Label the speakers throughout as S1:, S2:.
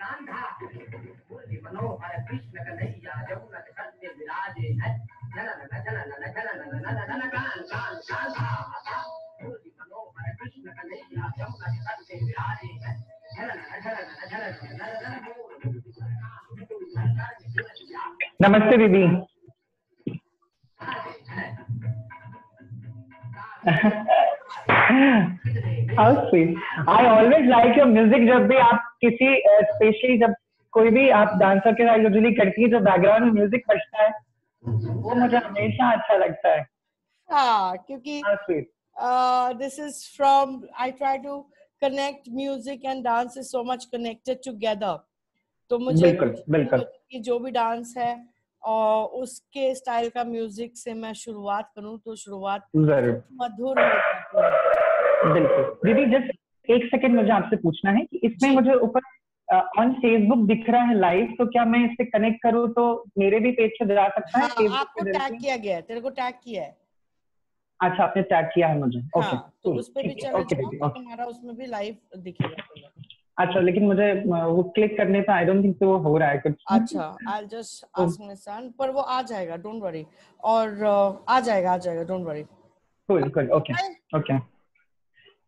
S1: कांधा मुरली मनोहर कृष्ण कन्हैया यमुना कंठ विराजे जनन जनन जनन जनन कान कान कांधा मुरली मनोहर कृष्ण कन्हैया यमुना कंठ विराजे जनन जनन जनन जनन
S2: नमस्ते दीदी। I always like your music जब भी आप किसी स्पेशली जब कोई भी आप डांसर के साथ यूजुअली करती है जो बैकग्राउंड में म्यूज़िक बजता है वो मुझे हमेशा अच्छा लगता है।
S3: हाँ क्योंकि this is from I try to connect music and dance is so much connected together तो मुझे
S2: बिल्कुल बिल्कुल।
S3: कि जो भी डांस है और उसके स्टाइल का म्यूज़िक से मैं शुरुआत करूँ तो शुरुआत मधुर हो जाती है।
S2: बिल्कुल। दीदी जस्ट एक सेकेंड मुझे आपसे पूछना है कि इसमें मुझे ऊपर ऑन फेसबुक दिख रहा है लाइव तो क्या मैं इससे कनेक्ट करूँ तो मेरे भी पेज से जा सकता है
S3: हाँ आपको टैग किया गया है तेरे को टैग किया है।
S2: अच्छा आपने टैग किया है मुझे। ओके
S3: हाँ तो उस पे भी चले
S2: ओके
S3: जाओ तो
S2: ओके
S3: उसमें भी लाइव दिखेगा
S2: अच्छा लेकिन मुझे वो क्लिक करने पे आई डोंट थिंक वो हो रहा है कुछ।
S3: अच्छा I just ask my son पर वो आ जाएगा डोंट वरी और आ जाएगा आ जाएगा don't worry
S2: cool cool okay okay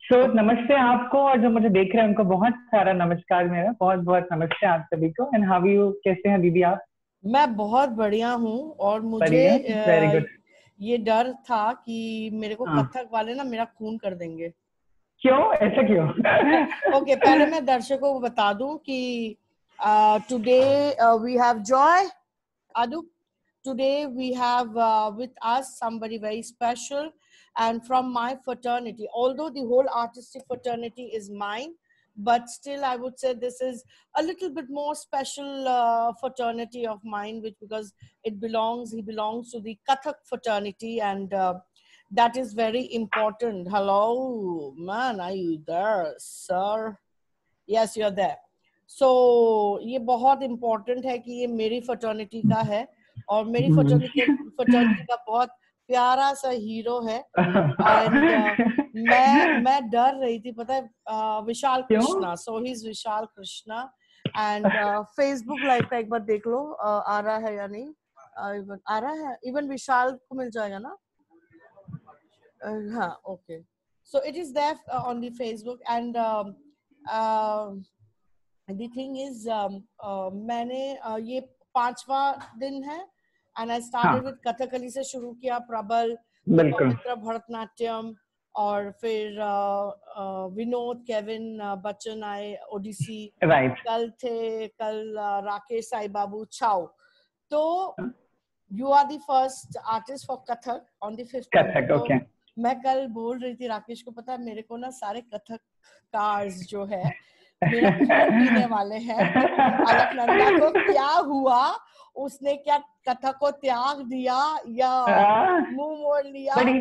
S2: so so, नमस्ते आपको और जो मुझे देख रहे हैं उनको बहुत सारा नमस्कार मेरा। बहुत बहुत नमस्ते आप सभी को। एंड हाउ यू कैसे हैं दीदी आप?
S3: मैं बहुत बढ़िया हूँ और मुझे
S2: very
S3: ये डर था कि मेरे को
S2: हाँ।
S3: कथक वाले ना मेरा खून कर देंगे।
S2: क्यों? ऐसा क्यों?
S3: ओके okay, पहले मैं दर्शकों को बता दूँ कि टुडे वी हैव जॉय आदु। Today we have with us somebody very special and from my fraternity although the whole artistic fraternity is mine but still i would say this is a little bit more special uh, fraternity of mine which because it belongs he belongs to the kathak fraternity and uh, that is very important hello man are you there sir yes you're there so ये बहुत important है कि ये मेरी fraternity का है और मेरी
S2: हम्म।
S3: fraternity fraternity का बहुत प्यारा सा हीरो है। And, मैं मैं डर रही थी पता है
S2: Vishal
S3: Krishna so he is Vishal Krishna. And Facebook live का एक बार देख लो अ, आ रहा है या नहीं? Even- आ रहा है? इवन विशाल को मिल जाएगा ना? हाँ okay so it is there on the Facebook and the thing is मैंने uh, ये पांचवा दिन है and I
S2: started.
S3: With Kathakali से शुरू किया प्रबल पवित्र भरतनाट्यम और फिर विनोद केविन बच्चन आए ओडिसी। कल थे कल राकेश साई बाबू छाओ। तो you are the first artist for Kathak on the fifth
S2: Kathak okay
S3: मैं कल बोल रही थी राकेश को पता है मेरे को ना सारे कथक कार्स जो है मेरा पीने वाले हैं। अलकनंदा को क्या हुआ? उसने क्या कथक को त्याग दिया या मुँह मोड़ लिया?
S2: बड़ी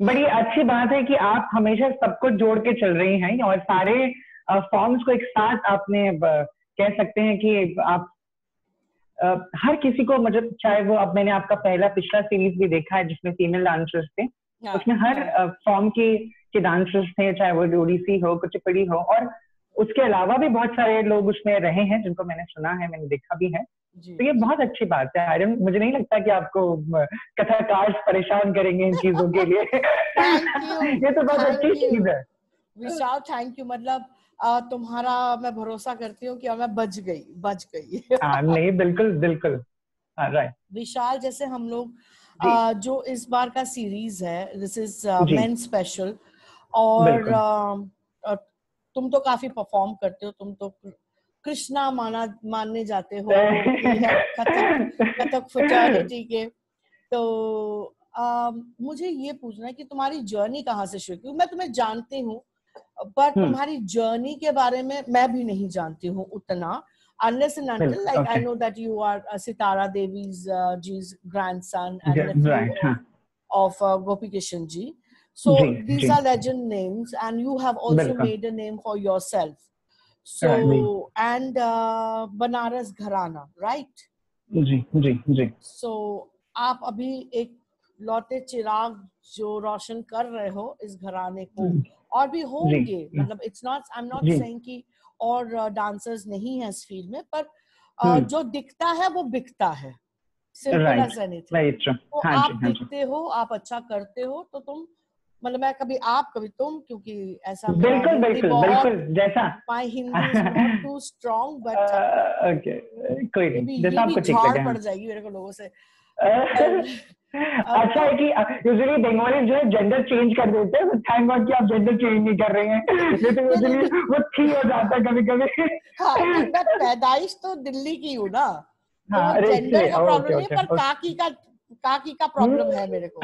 S2: बड़ी अच्छी बात है कि आप हमेशा सबको जोड़ के चल रही हैं और सारे फॉर्म्स को एक साथ आपने कह सकते हैं कि आप अ, हर किसी को मतलब चाहे वो अब मैंने आपका पहला पिछला सीरीज़ भी देखा है जिसमें फीमेल डांसर्स थे
S3: हाँ,
S2: उसमें हर
S3: हाँ,
S2: फॉर्म के के डांसर्स थे चाहे वो ओडिसी हो कुचिपुड़ी हो और उसके अलावा भी बहुत सारे लोग उसमें रहे हैं जिनको मैंने सुना है मैंने देखा भी है। तो ये बहुत अच्छी बात है। आई डोंट मुझे नहीं लगता कि आपको कथाकार परेशान करेंगे इन चीज़ों के लिए। ये तो बहुत अच्छी चीज़ है।
S3: विशाल थैंक यू मतलब अ, तुम्हारा मैं भरोसा करती हूँ कि मैं बच गई बच गई।
S2: हाँ नहीं बिल्कुल बिल्कुल। राइट
S3: विशाल जैसे हम लोग
S2: जी।
S3: अ, जो इस बार का सीरीज़ है दिस इज़ मेन स्पेशल और तुम तो काफ़ी परफॉर्म करते हो तुम तो कृष्णा माना मानने जाते हो कथक कथक के तो अम, मुझे ये पूछना है कि तुम्हारी जर्नी कहाँ से शुरू क्योंकि मैं तुम्हें जानती हूँ पर
S2: हम्म।
S3: तुम्हारी जर्नी के बारे में मैं भी नहीं जानती हूँ उतना unless and until like I
S2: okay.
S3: know that you are uh, Sitara Devi's uh, Ji's grandson and
S2: Yeah,
S3: nephew
S2: right, हाँ
S3: of uh, Gopi Kishan Ji. So
S2: ji,
S3: these
S2: ji.
S3: are legend names, and you have also
S2: बिल्कुल।
S3: made a name for yourself. So
S2: ji.
S3: and uh, Banaras Gharana, right?
S2: Ji ji ji
S3: So आप अभी एक लौटे चिराग जो रोशन कर रहे हो इस घराने को और भी होंगे। मतलब it's not I am
S2: not
S3: saying कि और डांसर्स नहीं है इस फ़ील्ड में पर अ,
S2: हम्म।
S3: जो दिखता है वो बिकता है सिंपल
S2: Right.
S3: एज एनीथिंग तो
S2: हाँ
S3: आप
S2: हाँ
S3: दिखते हो आप अच्छा करते हो तो तुम मतलब मैं कभी आप कभी तुम क्योंकि ऐसा
S2: बिल्कुल बिल्कुल बिल्कुल जैसा
S3: my Hindi is not too strong but
S2: okay कोई नहीं जैसा आपको ठीक लगे
S3: पड़
S2: हाँ।
S3: जाएगी मेरे को लोगों से।
S2: अच्छा है कि यूजुअली बंगाली जो है जेंडर चेंज कर देते हैं थैंक गॉड कि आप जेंडर चेंज नहीं कर रहे हैं। नहीं तो यूजुअली वो थी हो जाता है कभी कभी
S3: हाँ पैदाइश तो दिल्ली की हूँ ना तो
S2: हाँ,
S3: जेंडर का प्रॉब्लम नहीं पर काकी का काकी का प्रॉब्लम है मेरे को।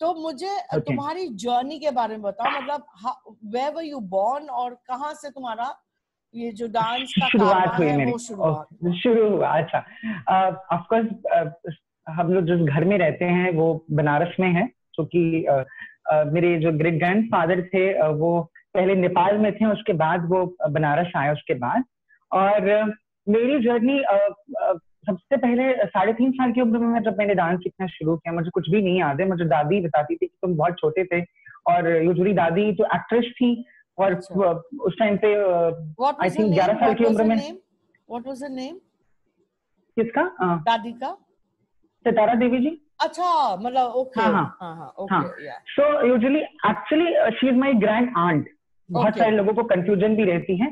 S3: तो मुझे
S2: Okay.
S3: तुम्हारी जर्नी के बारे में बताओ मतलब वेयर वर यू बोर्न और कहाँ से तुम्हारा ये जो डांस का
S2: शुरुआत हुई
S3: है
S2: मेरी।
S3: वो
S2: ओके, शुरू हुआ अच्छा ऑफ़ कोर्स हम लोग जिस घर में रहते हैं वो बनारस में है क्योंकि अ, मेरे जो ग्रेट ग्रैंड फादर थे वो पहले नेपाल में थे उसके बाद वो बनारस आए उसके बाद। और मेरी जर्नी सबसे पहले साढ़े तीन साल की उम्र में मैं जब मैंने डांस सीखना शुरू किया मुझे कुछ भी नहीं याद है। मुझे दादी बताती थी कि तुम बहुत छोटे थे और यूजली दादी तो एक्ट्रेस थी और
S3: अच्छा।
S2: उस टाइम पे
S3: आई
S2: थिंक 11 साल की उम्र में-
S3: व्हाट वाज द नेम
S2: किसका?
S3: दादी का?
S2: सितारा देवी जी।
S3: अच्छा मतलब ओके
S2: हाँ,
S3: हाँ। Okay
S2: so usually actually she is my grand aunt बहुत सारे लोगों को कंफ्यूजन भी रहती है.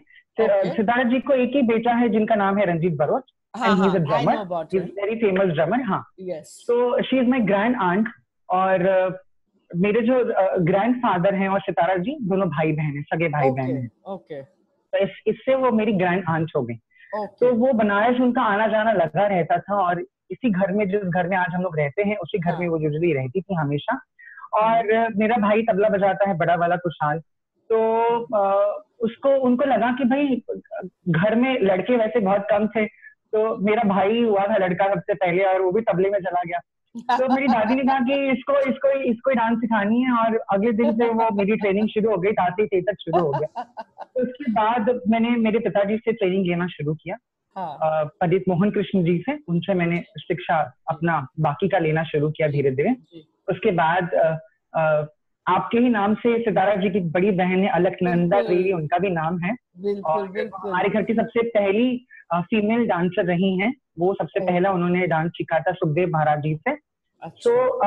S2: सितारा जी को एक ही बेटा है जिनका नाम है रंजीत बरोच।
S3: हाँ
S2: and
S3: हाँ
S2: he's a
S3: आई
S2: drummer. He is very famous drummer हाँ.
S3: यस
S2: तो she is my grand aunt और अ, मेरे जो ग्रैंड फादर हैं और सितारा जी दोनों भाई बहन हैं सगे भाई बहन
S3: ओके
S2: हैं।
S3: ओके
S2: तो इस, इससे वो मेरी ग्रैंड आंट हो गई।
S3: ओके
S2: तो वो बनारस उनका आना जाना लगा रहता था और इसी घर में जिस घर में आज हम लोग रहते हैं उसी घर
S3: हाँ।
S2: में वो यूजुअली रहती थी हमेशा। और अ, मेरा भाई तबला बजाता है बड़ा वाला कुशाल। तो अ, उसको उनको लगा कि भाई घर में लड़के वैसे बहुत कम थे तो मेरा भाई हुआ था लड़का सबसे पहले और वो भी तबले में चला गया। तो मेरी दादी ने कहा कि इसको इसको इसको डांस सिखानी है और अगले दिन से वो मेरी ट्रेनिंग शुरू हो गई ताती थे तक शुरू हो गया। तो उसके बाद मैंने मेरे पिताजी से ट्रेनिंग लेना शुरू किया।
S3: हाँ।
S2: पंडित मोहन कृष्ण जी से उनसे मैंने शिक्षा अपना बाकी का लेना शुरू किया धीरे धीरे उसके बाद आपके ही नाम से सितारा जी की बड़ी बहन है अलकनंदा। देवी उनका भी नाम है।
S3: बिल्कुल
S2: और
S3: बिल्कुल।
S2: हमारे घर की सबसे पहली फीमेल डांसर रही हैं। वो सबसे पहला उन्होंने डांस सीखा था सुखदेव महाराज जी से।
S3: अच्छा।
S2: तो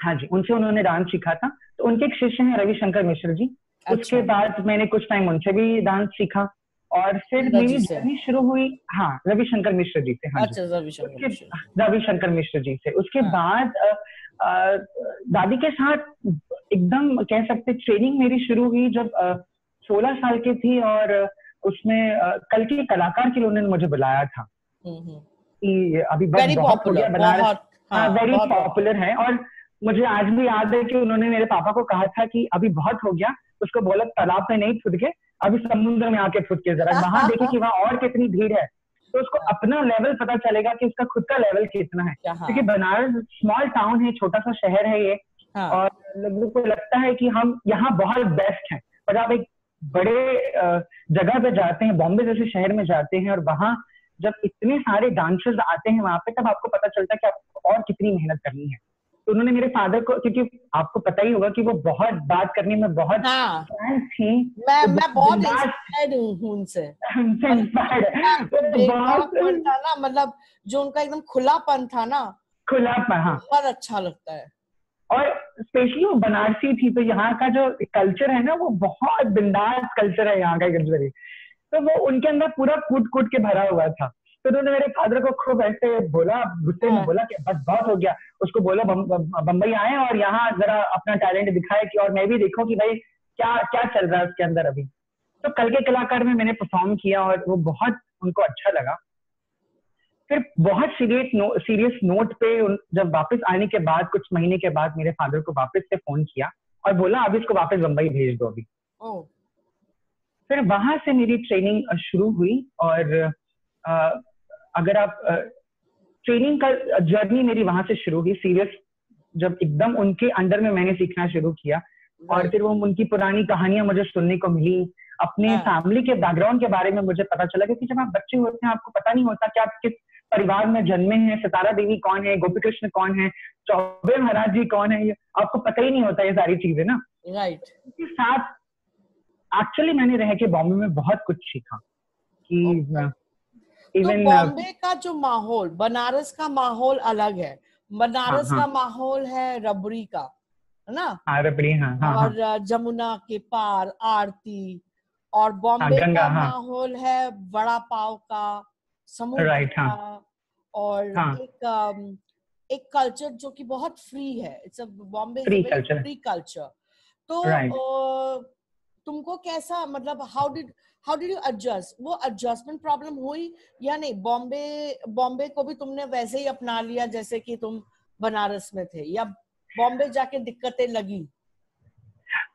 S2: हाँ जी उनसे उन्होंने डांस सीखा था। तो उनके एक शिष्य हैं रविशंकर मिश्र जी। उसके
S3: अच्छा।
S2: बाद मैंने कुछ टाइम उनसे भी डांस सीखा। और फिर मेरी जर्नी शुरू हुई हाँ रविशंकर मिश्र जी से हाँ
S3: अच्छा रविशंकर मिश्र।
S2: रविशंकर मिश्र जी से उसके
S3: हाँ।
S2: बाद दादी के साथ एकदम कह सकते ट्रेनिंग मेरी शुरू हुई जब सोलह साल की थी और उसमें कल के कलाकार के लिए उन्होंने मुझे बुलाया था
S3: हम्म, हम्म।
S2: कि अभी
S3: वेरी पॉपुलर हाँ
S2: वेरी पॉपुलर है और मुझे आज भी याद है कि उन्होंने मेरे पापा को कहा था कि अभी बहुत हो गया उसको बोला तालाब में नहीं फुट के अभी समुद्र में आके फुट के जरा। वहाँ देखे कि वहाँ और कितनी भीड़ है। तो उसको अपना लेवल पता चलेगा कि उसका खुद का लेवल कितना है। क्योंकि बनारस स्मॉल टाउन है छोटा सा शहर है ये।
S3: हाँ।
S2: और लोगों को लगता है कि हम यहाँ बहुत बेस्ट हैं। पर आप एक बड़े जगह पे जाते हैं बॉम्बे जैसे शहर में जाते हैं और वहाँ जब इतने सारे डांसर्स आते हैं वहाँ पे तब आपको पता चलता है कि आपको और कितनी मेहनत करनी है। तो उन्होंने मेरे फादर को क्योंकि आपको पता ही होगा कि वो बहुत बात करने में बहुत
S3: हाँ।
S2: थी।
S3: मैं
S2: तो
S3: मैं बहुत इंस्पायर्ड हूँ उनसे। ना मतलब जो उनका एकदम खुलापन था ना
S2: खुलापन हाँ।
S3: बहुत अच्छा लगता है।
S2: और स्पेशली वो बनारसी थी तो यहाँ का जो कल्चर है ना वो बहुत बिंदास कल्चर है यहाँ का कल्चर तो वो उनके अंदर पूरा कूट कूट के भरा हुआ था। तो उन्होंने मेरे फादर को खूब ऐसे बोला गुस्से में
S3: हाँ।
S2: बोला कि बस बहुत हो गया। उसको बोला बम, बम- बम्बई आए और यहाँ जरा अपना टैलेंट दिखाए कि और मैं भी देखूँ कि भाई क्या क्या चल रहा है उसके अंदर अभी। तो कल के कलाकार में मैंने परफॉर्म किया और वो बहुत उनको अच्छा लगा। फिर बहुत सीरियस नो, सीरियस नोट पे उन- जब वापस आने के बाद कुछ महीने के बाद मेरे फादर को वापस से फ़ोन किया और बोला अब इसको वापस बम्बई भेज दो अभी। फिर वहाँ से मेरी ट्रेनिंग शुरू हुई और अगर आप ट्रेनिंग का जर्नी मेरी वहाँ से शुरू हुई सीरियस जब एकदम उनके अंडर में मैंने सीखना शुरू किया और फिर वो उनकी पुरानी कहानियाँ मुझे सुनने को मिली अपने
S3: हाँ।
S2: फैमिली के बैकग्राउंड के बारे में मुझे पता चला क्योंकि जब आप बच्चे होते हैं आपको पता नहीं होता कि आप किस परिवार में जन्मे हैं सितारा देवी कौन है गोपी कृष्ण कौन है चौबे महाराज जी कौन है आपको पता ही नहीं होता ये सारी चीज़ें ना।
S3: राइट
S2: उसके साथ एक्चुअली मैंने रह के बॉम्बे में बहुत कुछ सीखा कि
S3: तो
S2: इवन तो
S3: बॉम्बे का जो माहौल बनारस का माहौल अलग है। बनारस
S2: हाँ,
S3: का माहौल है रबड़ी का है ना?
S2: हाँ रबड़ी हाँ हाँ हाँ।
S3: और जमुना के पार आरती और बॉम्बे
S2: गंगा,
S3: का
S2: हाँ।
S3: माहौल है वड़ा पाव का समुद्र
S2: Right, हाँ।
S3: का और
S2: हाँ।
S3: एक एक कल्चर जो कि बहुत फ्री है। It's a Bombay
S2: free culture
S3: तो तुमको कैसा मतलब how did how did you adjust वो एडजस्टमेंट प्रॉब्लम हुई या नहीं? बॉम्बे बॉम्बे को भी तुमने वैसे ही अपना लिया जैसे कि तुम बनारस में थे या बॉम्बे जाके दिक्कतें लगी?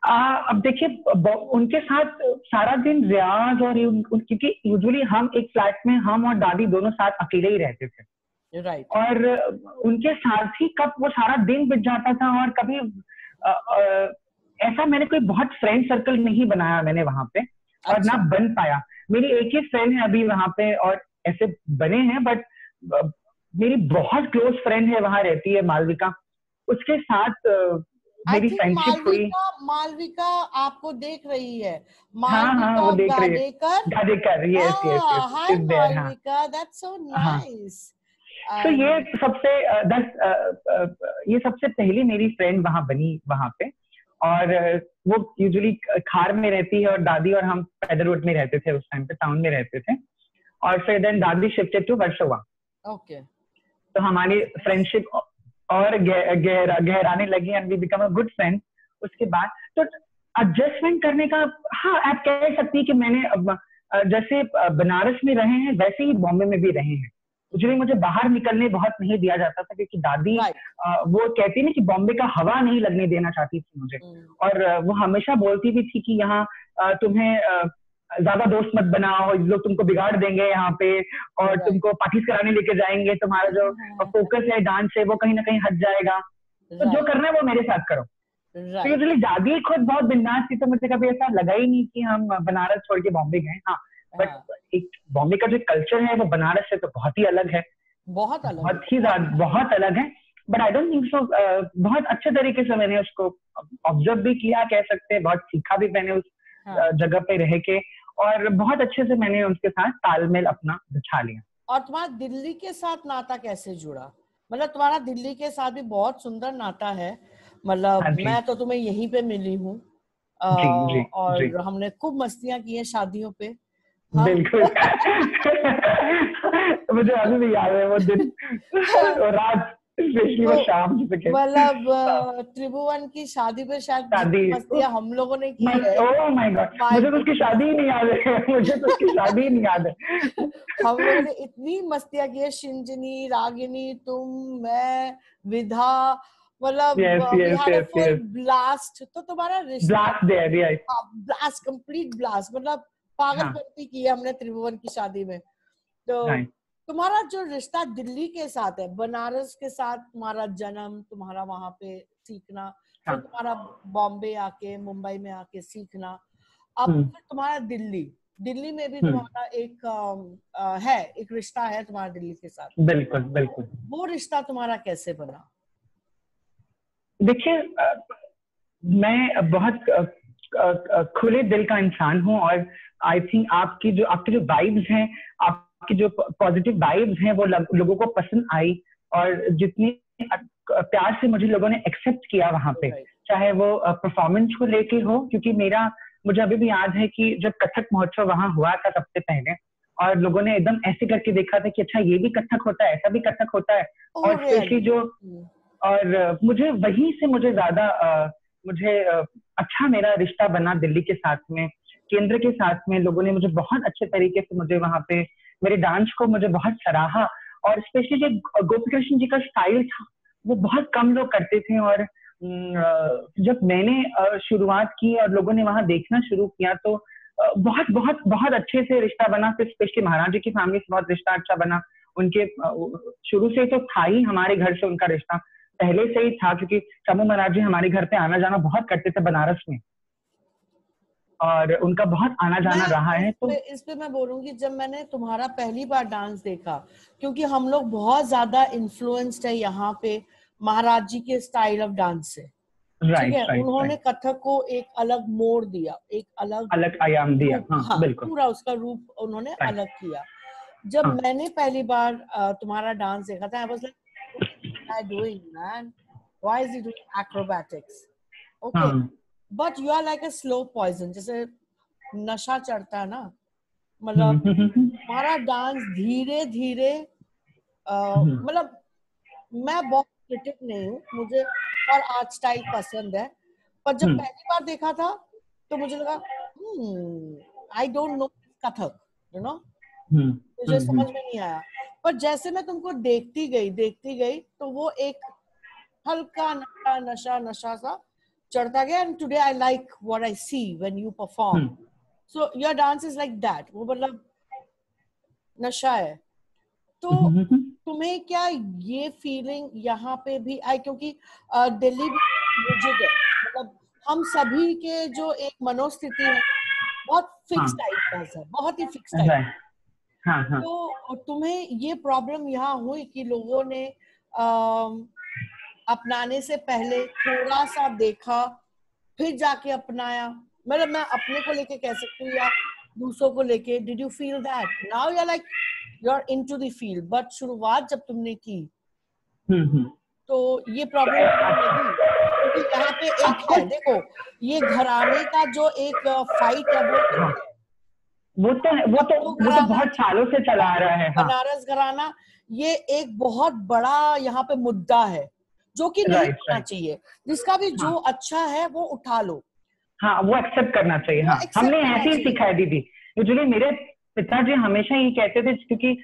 S2: आ, अब देखिए उनके साथ सारा दिन रियाज और क्योंकि यूजुअली हम एक फ्लैट में हम और दादी दोनों साथ अकेले ही रहते थे।
S3: राइट
S2: और उनके साथ ही कब वो सारा दिन बीत जाता था और कभी अ, अ, ऐसा मैंने कोई बहुत फ्रेंड सर्कल नहीं बनाया मैंने वहाँ पे और ना
S3: अच्छा।
S2: बन पाया। मेरी एक ही फ्रेंड है अभी वहाँ पे और ऐसे बने हैं बट मेरी बहुत क्लोज फ्रेंड है वहाँ रहती है मालविका। उसके साथ मेरी फ्रेंडशिप हुई।
S3: मालविका मालविका आपको देख रही है।
S2: हाँ, हाँ, वो देख रही है।
S3: गाडेकर
S2: यस
S3: Ah,
S2: यस हाँ
S3: मालविका दैट्स सो
S2: हाँ।
S3: नाइस
S2: तो ये सबसे दस ये सबसे पहली मेरी फ्रेंड वहाँ बनी वहाँ पे। और वो यूजुअली खार में रहती है और दादी और हम पैदल रोड में रहते थे उस टाइम पे टाउन में रहते थे। और फिर देन दादी शिफ्टेड टू वर्सोवा
S3: ओके
S2: तो हमारी फ्रेंडशिप और गह- गहरा गहराने लगी and we become a good friend उसके बाद तो एडजस्टमेंट करने का हाँ आप कह सकती है कि मैंने जैसे बनारस में रहे हैं वैसे ही बॉम्बे में भी रहे हैं। एक्चुअली मुझे बाहर निकलने बहुत नहीं दिया जाता था क्योंकि दादी अ, वो कहती ना कि बॉम्बे का हवा नहीं लगने देना चाहती थी मुझे।
S3: हम्म,
S2: और वो हमेशा बोलती भी थी कि यहाँ तुम्हें ज़्यादा दोस्त मत बनाओ लोग तुमको बिगाड़ देंगे यहाँ पे और तुमको पार्टीज़ कराने लेके जाएँगे तुम्हारा जो फोकस है डांस है वो कहीं ना कहीं हट जाएगा। तो जो करना है वो मेरे साथ करो। तो यूजली दादी खुद बहुत बिंदास थी तो मुझे कभी ऐसा लगा ही नहीं कि हम बनारस छोड़ के बॉम्बे गए। हाँ बट एक बॉम्बे का जो कल्चर है वो बनारस से तो बहुत ही अलग है।
S3: बहुत अलग
S2: बहुत ही ज़्यादा बहुत अलग है। But I don't think so बहुत अच्छे तरीके से मैंने उसको ऑब्ज़र्व भी किया कह सकते हैं। बहुत सीखा भी मैंने उस
S3: हाँ।
S2: जगह पे रह के। और बहुत अच्छे से मैंने उनके साथ तालमेल अपना बिछा लिया।
S3: और तुम्हारा दिल्ली के साथ नाता कैसे जुड़ा? मतलब तुम्हारा दिल्ली के साथ भी बहुत सुंदर नाता है। मतलब
S2: हाँ
S3: मैं तो तुम्हें यहीं पे मिली हूँ। और
S2: जी।
S3: हमने खूब मस्तियाँ की हैं शादियों पे। हाँ।
S2: बिल्कुल। मुझे अभी भी याद है वो दिन। रात स्पेशली वो शाम जिसे
S3: मतलब त्रिभुवन की शादी पे शायद
S2: शादी।
S3: जितनी मस्तियाँ हम लोगों ने की है।
S2: ओह माय गॉड मुझे तो उसकी शादी ही नहीं याद है। मुझे तो उसकी शादी ही नहीं याद है।
S3: हम लोगों ने इतनी मस्तियाँ की है। शिंजनी रागिनी तुम मैं विधा मतलब. ब्लास्ट तो तुम्हारा
S2: ब्लास्ट
S3: ब्लास्ट कंप्लीट ब्लास्ट मतलब पागलपंती की हमने त्रिभुवन की शादी में। तो तुम्हारा जो रिश्ता दिल्ली के साथ है बनारस के साथ तुम्हारा जन्म तुम्हारा वहाँ पे सीखना फिर
S2: हाँ।
S3: तुम्हारा बॉम्बे आके मुंबई में आके सीखना। अब
S2: हम्म।
S3: फिर तुम्हारा दिल्ली। दिल्ली में भी
S2: हम्म।
S3: तुम्हारा एक अ, है एक रिश्ता है तुम्हारा दिल्ली के साथ।
S2: बिल्कुल बिल्कुल।
S3: वो रिश्ता तुम्हारा कैसे बना?
S2: देखिए मैं बहुत खुले दिल का इंसान हूँ और आई थिंक आपकी जो आपके जो वाइब्स हैं आपकी जो पॉजिटिव वाइब्स हैं वो लग- लोगों को पसंद आई और जितनी प्यार से मुझे लोगों ने एक्सेप्ट किया वहाँ पे चाहे वो परफॉर्मेंस को लेके हो क्योंकि मेरा मुझे अभी भी याद है कि जब कथक महोत्सव वहाँ हुआ था सबसे पहले और लोगों ने एकदम ऐसे करके देखा था कि अच्छा ये भी कथक होता है ऐसा भी कथक होता है
S3: Oh,
S2: और स्पेशली
S3: really?
S2: जो
S3: हम्म,
S2: और मुझे वहीं से मुझे ज़्यादा मुझे अच्छा मेरा रिश्ता बना दिल्ली के साथ में केंद्र के साथ में लोगों ने मुझे बहुत अच्छे तरीके से मुझे वहाँ पे, मेरे डांस को मुझे बहुत सराहा और स्पेशली जो गोपी कृष्ण जी का स्टाइल था, वो बहुत कम लोग करते थे और जब मैंने शुरुआत की और लोगों ने वहाँ देखना शुरू किया तो बहुत बहुत बहुत अच्छे से रिश्ता बना। फिर स्पेशली महाराज जी की फैमिली से बहुत रिश्ता अच्छा बना। उनके शुरू से तो था ही हमारे घर से उनका रिश्ता। पहले से ही था क्योंकि शंभू महाराज जी हमारे घर पे आना जाना बहुत करते थे बनारस में। और उनका बहुत आना जाना रहा है तो
S3: इस पे मैं बोलूँगी जब मैंने तुम्हारा पहली बार डांस देखा क्योंकि हम लोग बहुत ज़्यादा इन्फ्लुएंस्ड है यहाँ पे महाराज जी के स्टाइल ऑफ़ डांस से।
S2: राइट
S3: ठीक है? उन्होंने कथक को एक अलग मोड़ दिया एक अलग
S2: अलग आयाम दिया। हाँ
S3: हाँ,
S2: बिल्कुल।
S3: पूरा उसका रूप उन्होंने. अलग किया। जब
S2: हाँ.
S3: मैंने पहली बार तुम्हारा डांस देखा था I was like I doing man why is he doing acrobatics
S2: okay
S3: but you are like a slow poison जैसे नशा चढ़ता है ना मतलब हमारा डांस धीरे धीरे
S2: हम्म।
S3: मतलब मैं बहुत क्रिटिक नहीं हूँ मुझे और आर्ट स्टाइल पसंद है। पर जब
S2: हम्म।
S3: पहली बार देखा था तो मुझे लगा I don't know Kathak you
S2: know
S3: मुझे
S2: हम्म,
S3: समझ में नहीं आया। पर जैसे मैं तुमको देखती गई देखती गई तो वो एक हल्का नशा नशा नशा सा चढ़ता गया and today I like what I see when you perform
S2: hmm,
S3: so your dance is like that वो मतलब नशा है। तो
S2: हम्म, हम्म,
S3: तुम्हें क्या ये फीलिंग यहाँ पे भी आई? क्योंकि दिल्ली है। मतलब हम सभी के जो एक मनोस्थिति है बहुत फिक्स
S2: हाँ।
S3: टाइप का है बहुत ही फिक्स टाइप
S2: हाँ हाँ।
S3: तो तुम्हें ये प्रॉब्लम यहाँ हुई कि लोगों ने अपनाने से पहले थोड़ा सा देखा फिर जाके अपनाया। मतलब मैं अपने को लेके कह सकती हूँ या दूसरों को लेके did you feel that now you like you are into the field but शुरुआत जब तुमने की
S2: हम्म, हम्म,
S3: तो ये प्रॉब्लम क्योंकि यहाँ पे एक है देखो ये घराने का जो एक फाइट है वो तो
S2: हाँ। वो तो वो तो वो तो बहुत सालों से चला रहा है हाँ।
S3: बनारस घराना ये एक बहुत बड़ा यहाँ पे मुद्दा है। जो कि नहीं
S2: Right,
S3: होना
S2: right.
S3: चाहिए। जिसका भी जो अच्छा है वो उठा लो।
S2: हाँ वो एक्सेप्ट करना चाहिए। हाँ हमने ऐसे ही
S3: चाहिए।
S2: सीखा है दीदी यूजुअली मेरे पिताजी हमेशा ये कहते थे क्योंकि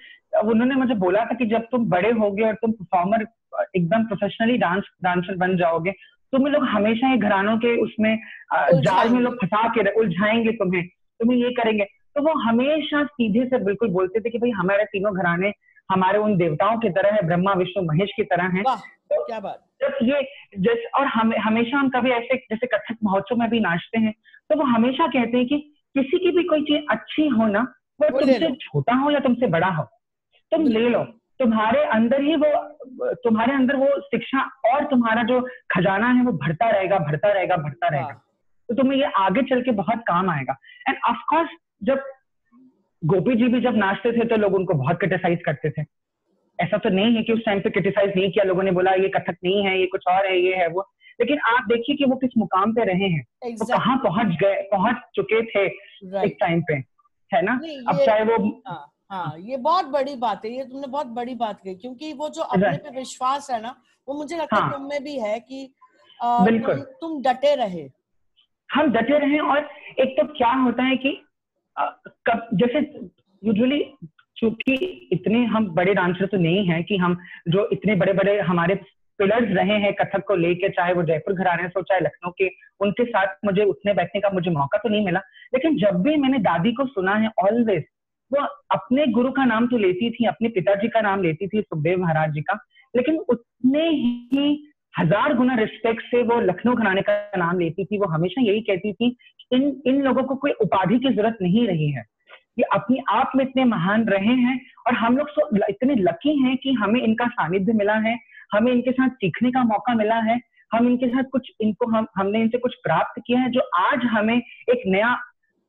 S2: उन्होंने मुझे बोला था कि जब तुम बड़े होगे और तुम परफॉर्मर एकदम प्रोफेशनली डांस डांसर बन जाओगे तुम लोग हमेशा ही घरानों के उसमें जाल में लोग फंसा के उलझाएँगे तुम्हें। तुम्हें ये करेंगे। तो वो हमेशा सीधे से बिल्कुल बोलते थे कि भाई हमारे तीनों घराने हमारे उन देवताओं की तरह है ब्रह्मा विष्णु महेश की तरह हैं।
S3: वाह क्या बात।
S2: जब ये जैसे और हम हमेशा हम कभी ऐसे जैसे कथक महोत्सव में भी नाचते हैं तो वो हमेशा कहते हैं कि किसी की भी कोई चीज़ अच्छी हो ना वो
S3: वो
S2: तुमसे छोटा हो या तुमसे बड़ा हो तुम ले लो। तुम्हारे अंदर ही वो तुम्हारे अंदर वो शिक्षा और तुम्हारा जो खजाना है वो भरता रहेगा भरता रहेगा भरता रहेगा। तो तुम्हें ये आगे चल के बहुत काम आएगा। एंड ऑफकोर्स जब गोपी जी भी जब नाचते थे तो लोग उनको बहुत क्रिटिसाइज करते थे ऐसा तो नहीं है कि उस टाइम पे क्रिटिसाइज नहीं किया लोगों ने बोला ये कथक नहीं है ये कुछ और है ये है वो लेकिन आप देखिए कि वो किस मुकाम पे रहे हैं वो
S3: एग्जैक्ट
S2: कहाँ पहुँच गए पहुँच चुके थे right.
S3: एक
S2: टाइम पे है ना अब चाहे वो
S3: हाँ हाँ ये बहुत बड़ी बात है ये तुमने बहुत बड़ी बात कही क्योंकि वो जो अपने
S2: Right.
S3: पे विश्वास है ना वो मुझे लगता है
S2: हाँ।
S3: तुम में भी है कि अ,
S2: बिल्कुल।
S3: तुम, डटे रहे
S2: हम डटे रहे और एक तो क्या होता है कि कब, जैसे यूजुअली चूँकि इतने हम बड़े डांसर तो नहीं हैं कि हम जो इतने बड़े बड़े हमारे पिलर्स रहे हैं कथक को लेके, चाहे वो जयपुर घराने से चाहे लखनऊ के, उनके साथ मुझे उठने बैठने का मुझे मौका तो नहीं मिला। लेकिन जब भी मैंने दादी को सुना है ऑलवेज वो अपने गुरु का नाम तो लेती थी, अपने पिताजी का नाम लेती थी, सुखदेव महाराज जी का, लेकिन उतने ही हज़ार गुना रिस्पेक्ट से वो लखनऊ घराने का नाम लेती थी, वो हमेशा यही कहती थी इन इन लोगों को कोई उपाधि की ज़रूरत नहीं रही है ये अपने आप में इतने महान रहे हैं और हम लोग इतने लकी हैं कि हमें इनका सानिध्य मिला है हमें इनके साथ सीखने का मौका मिला है हम इनके साथ कुछ इनको हम हमने इनसे कुछ प्राप्त किया है जो आज हमें एक नया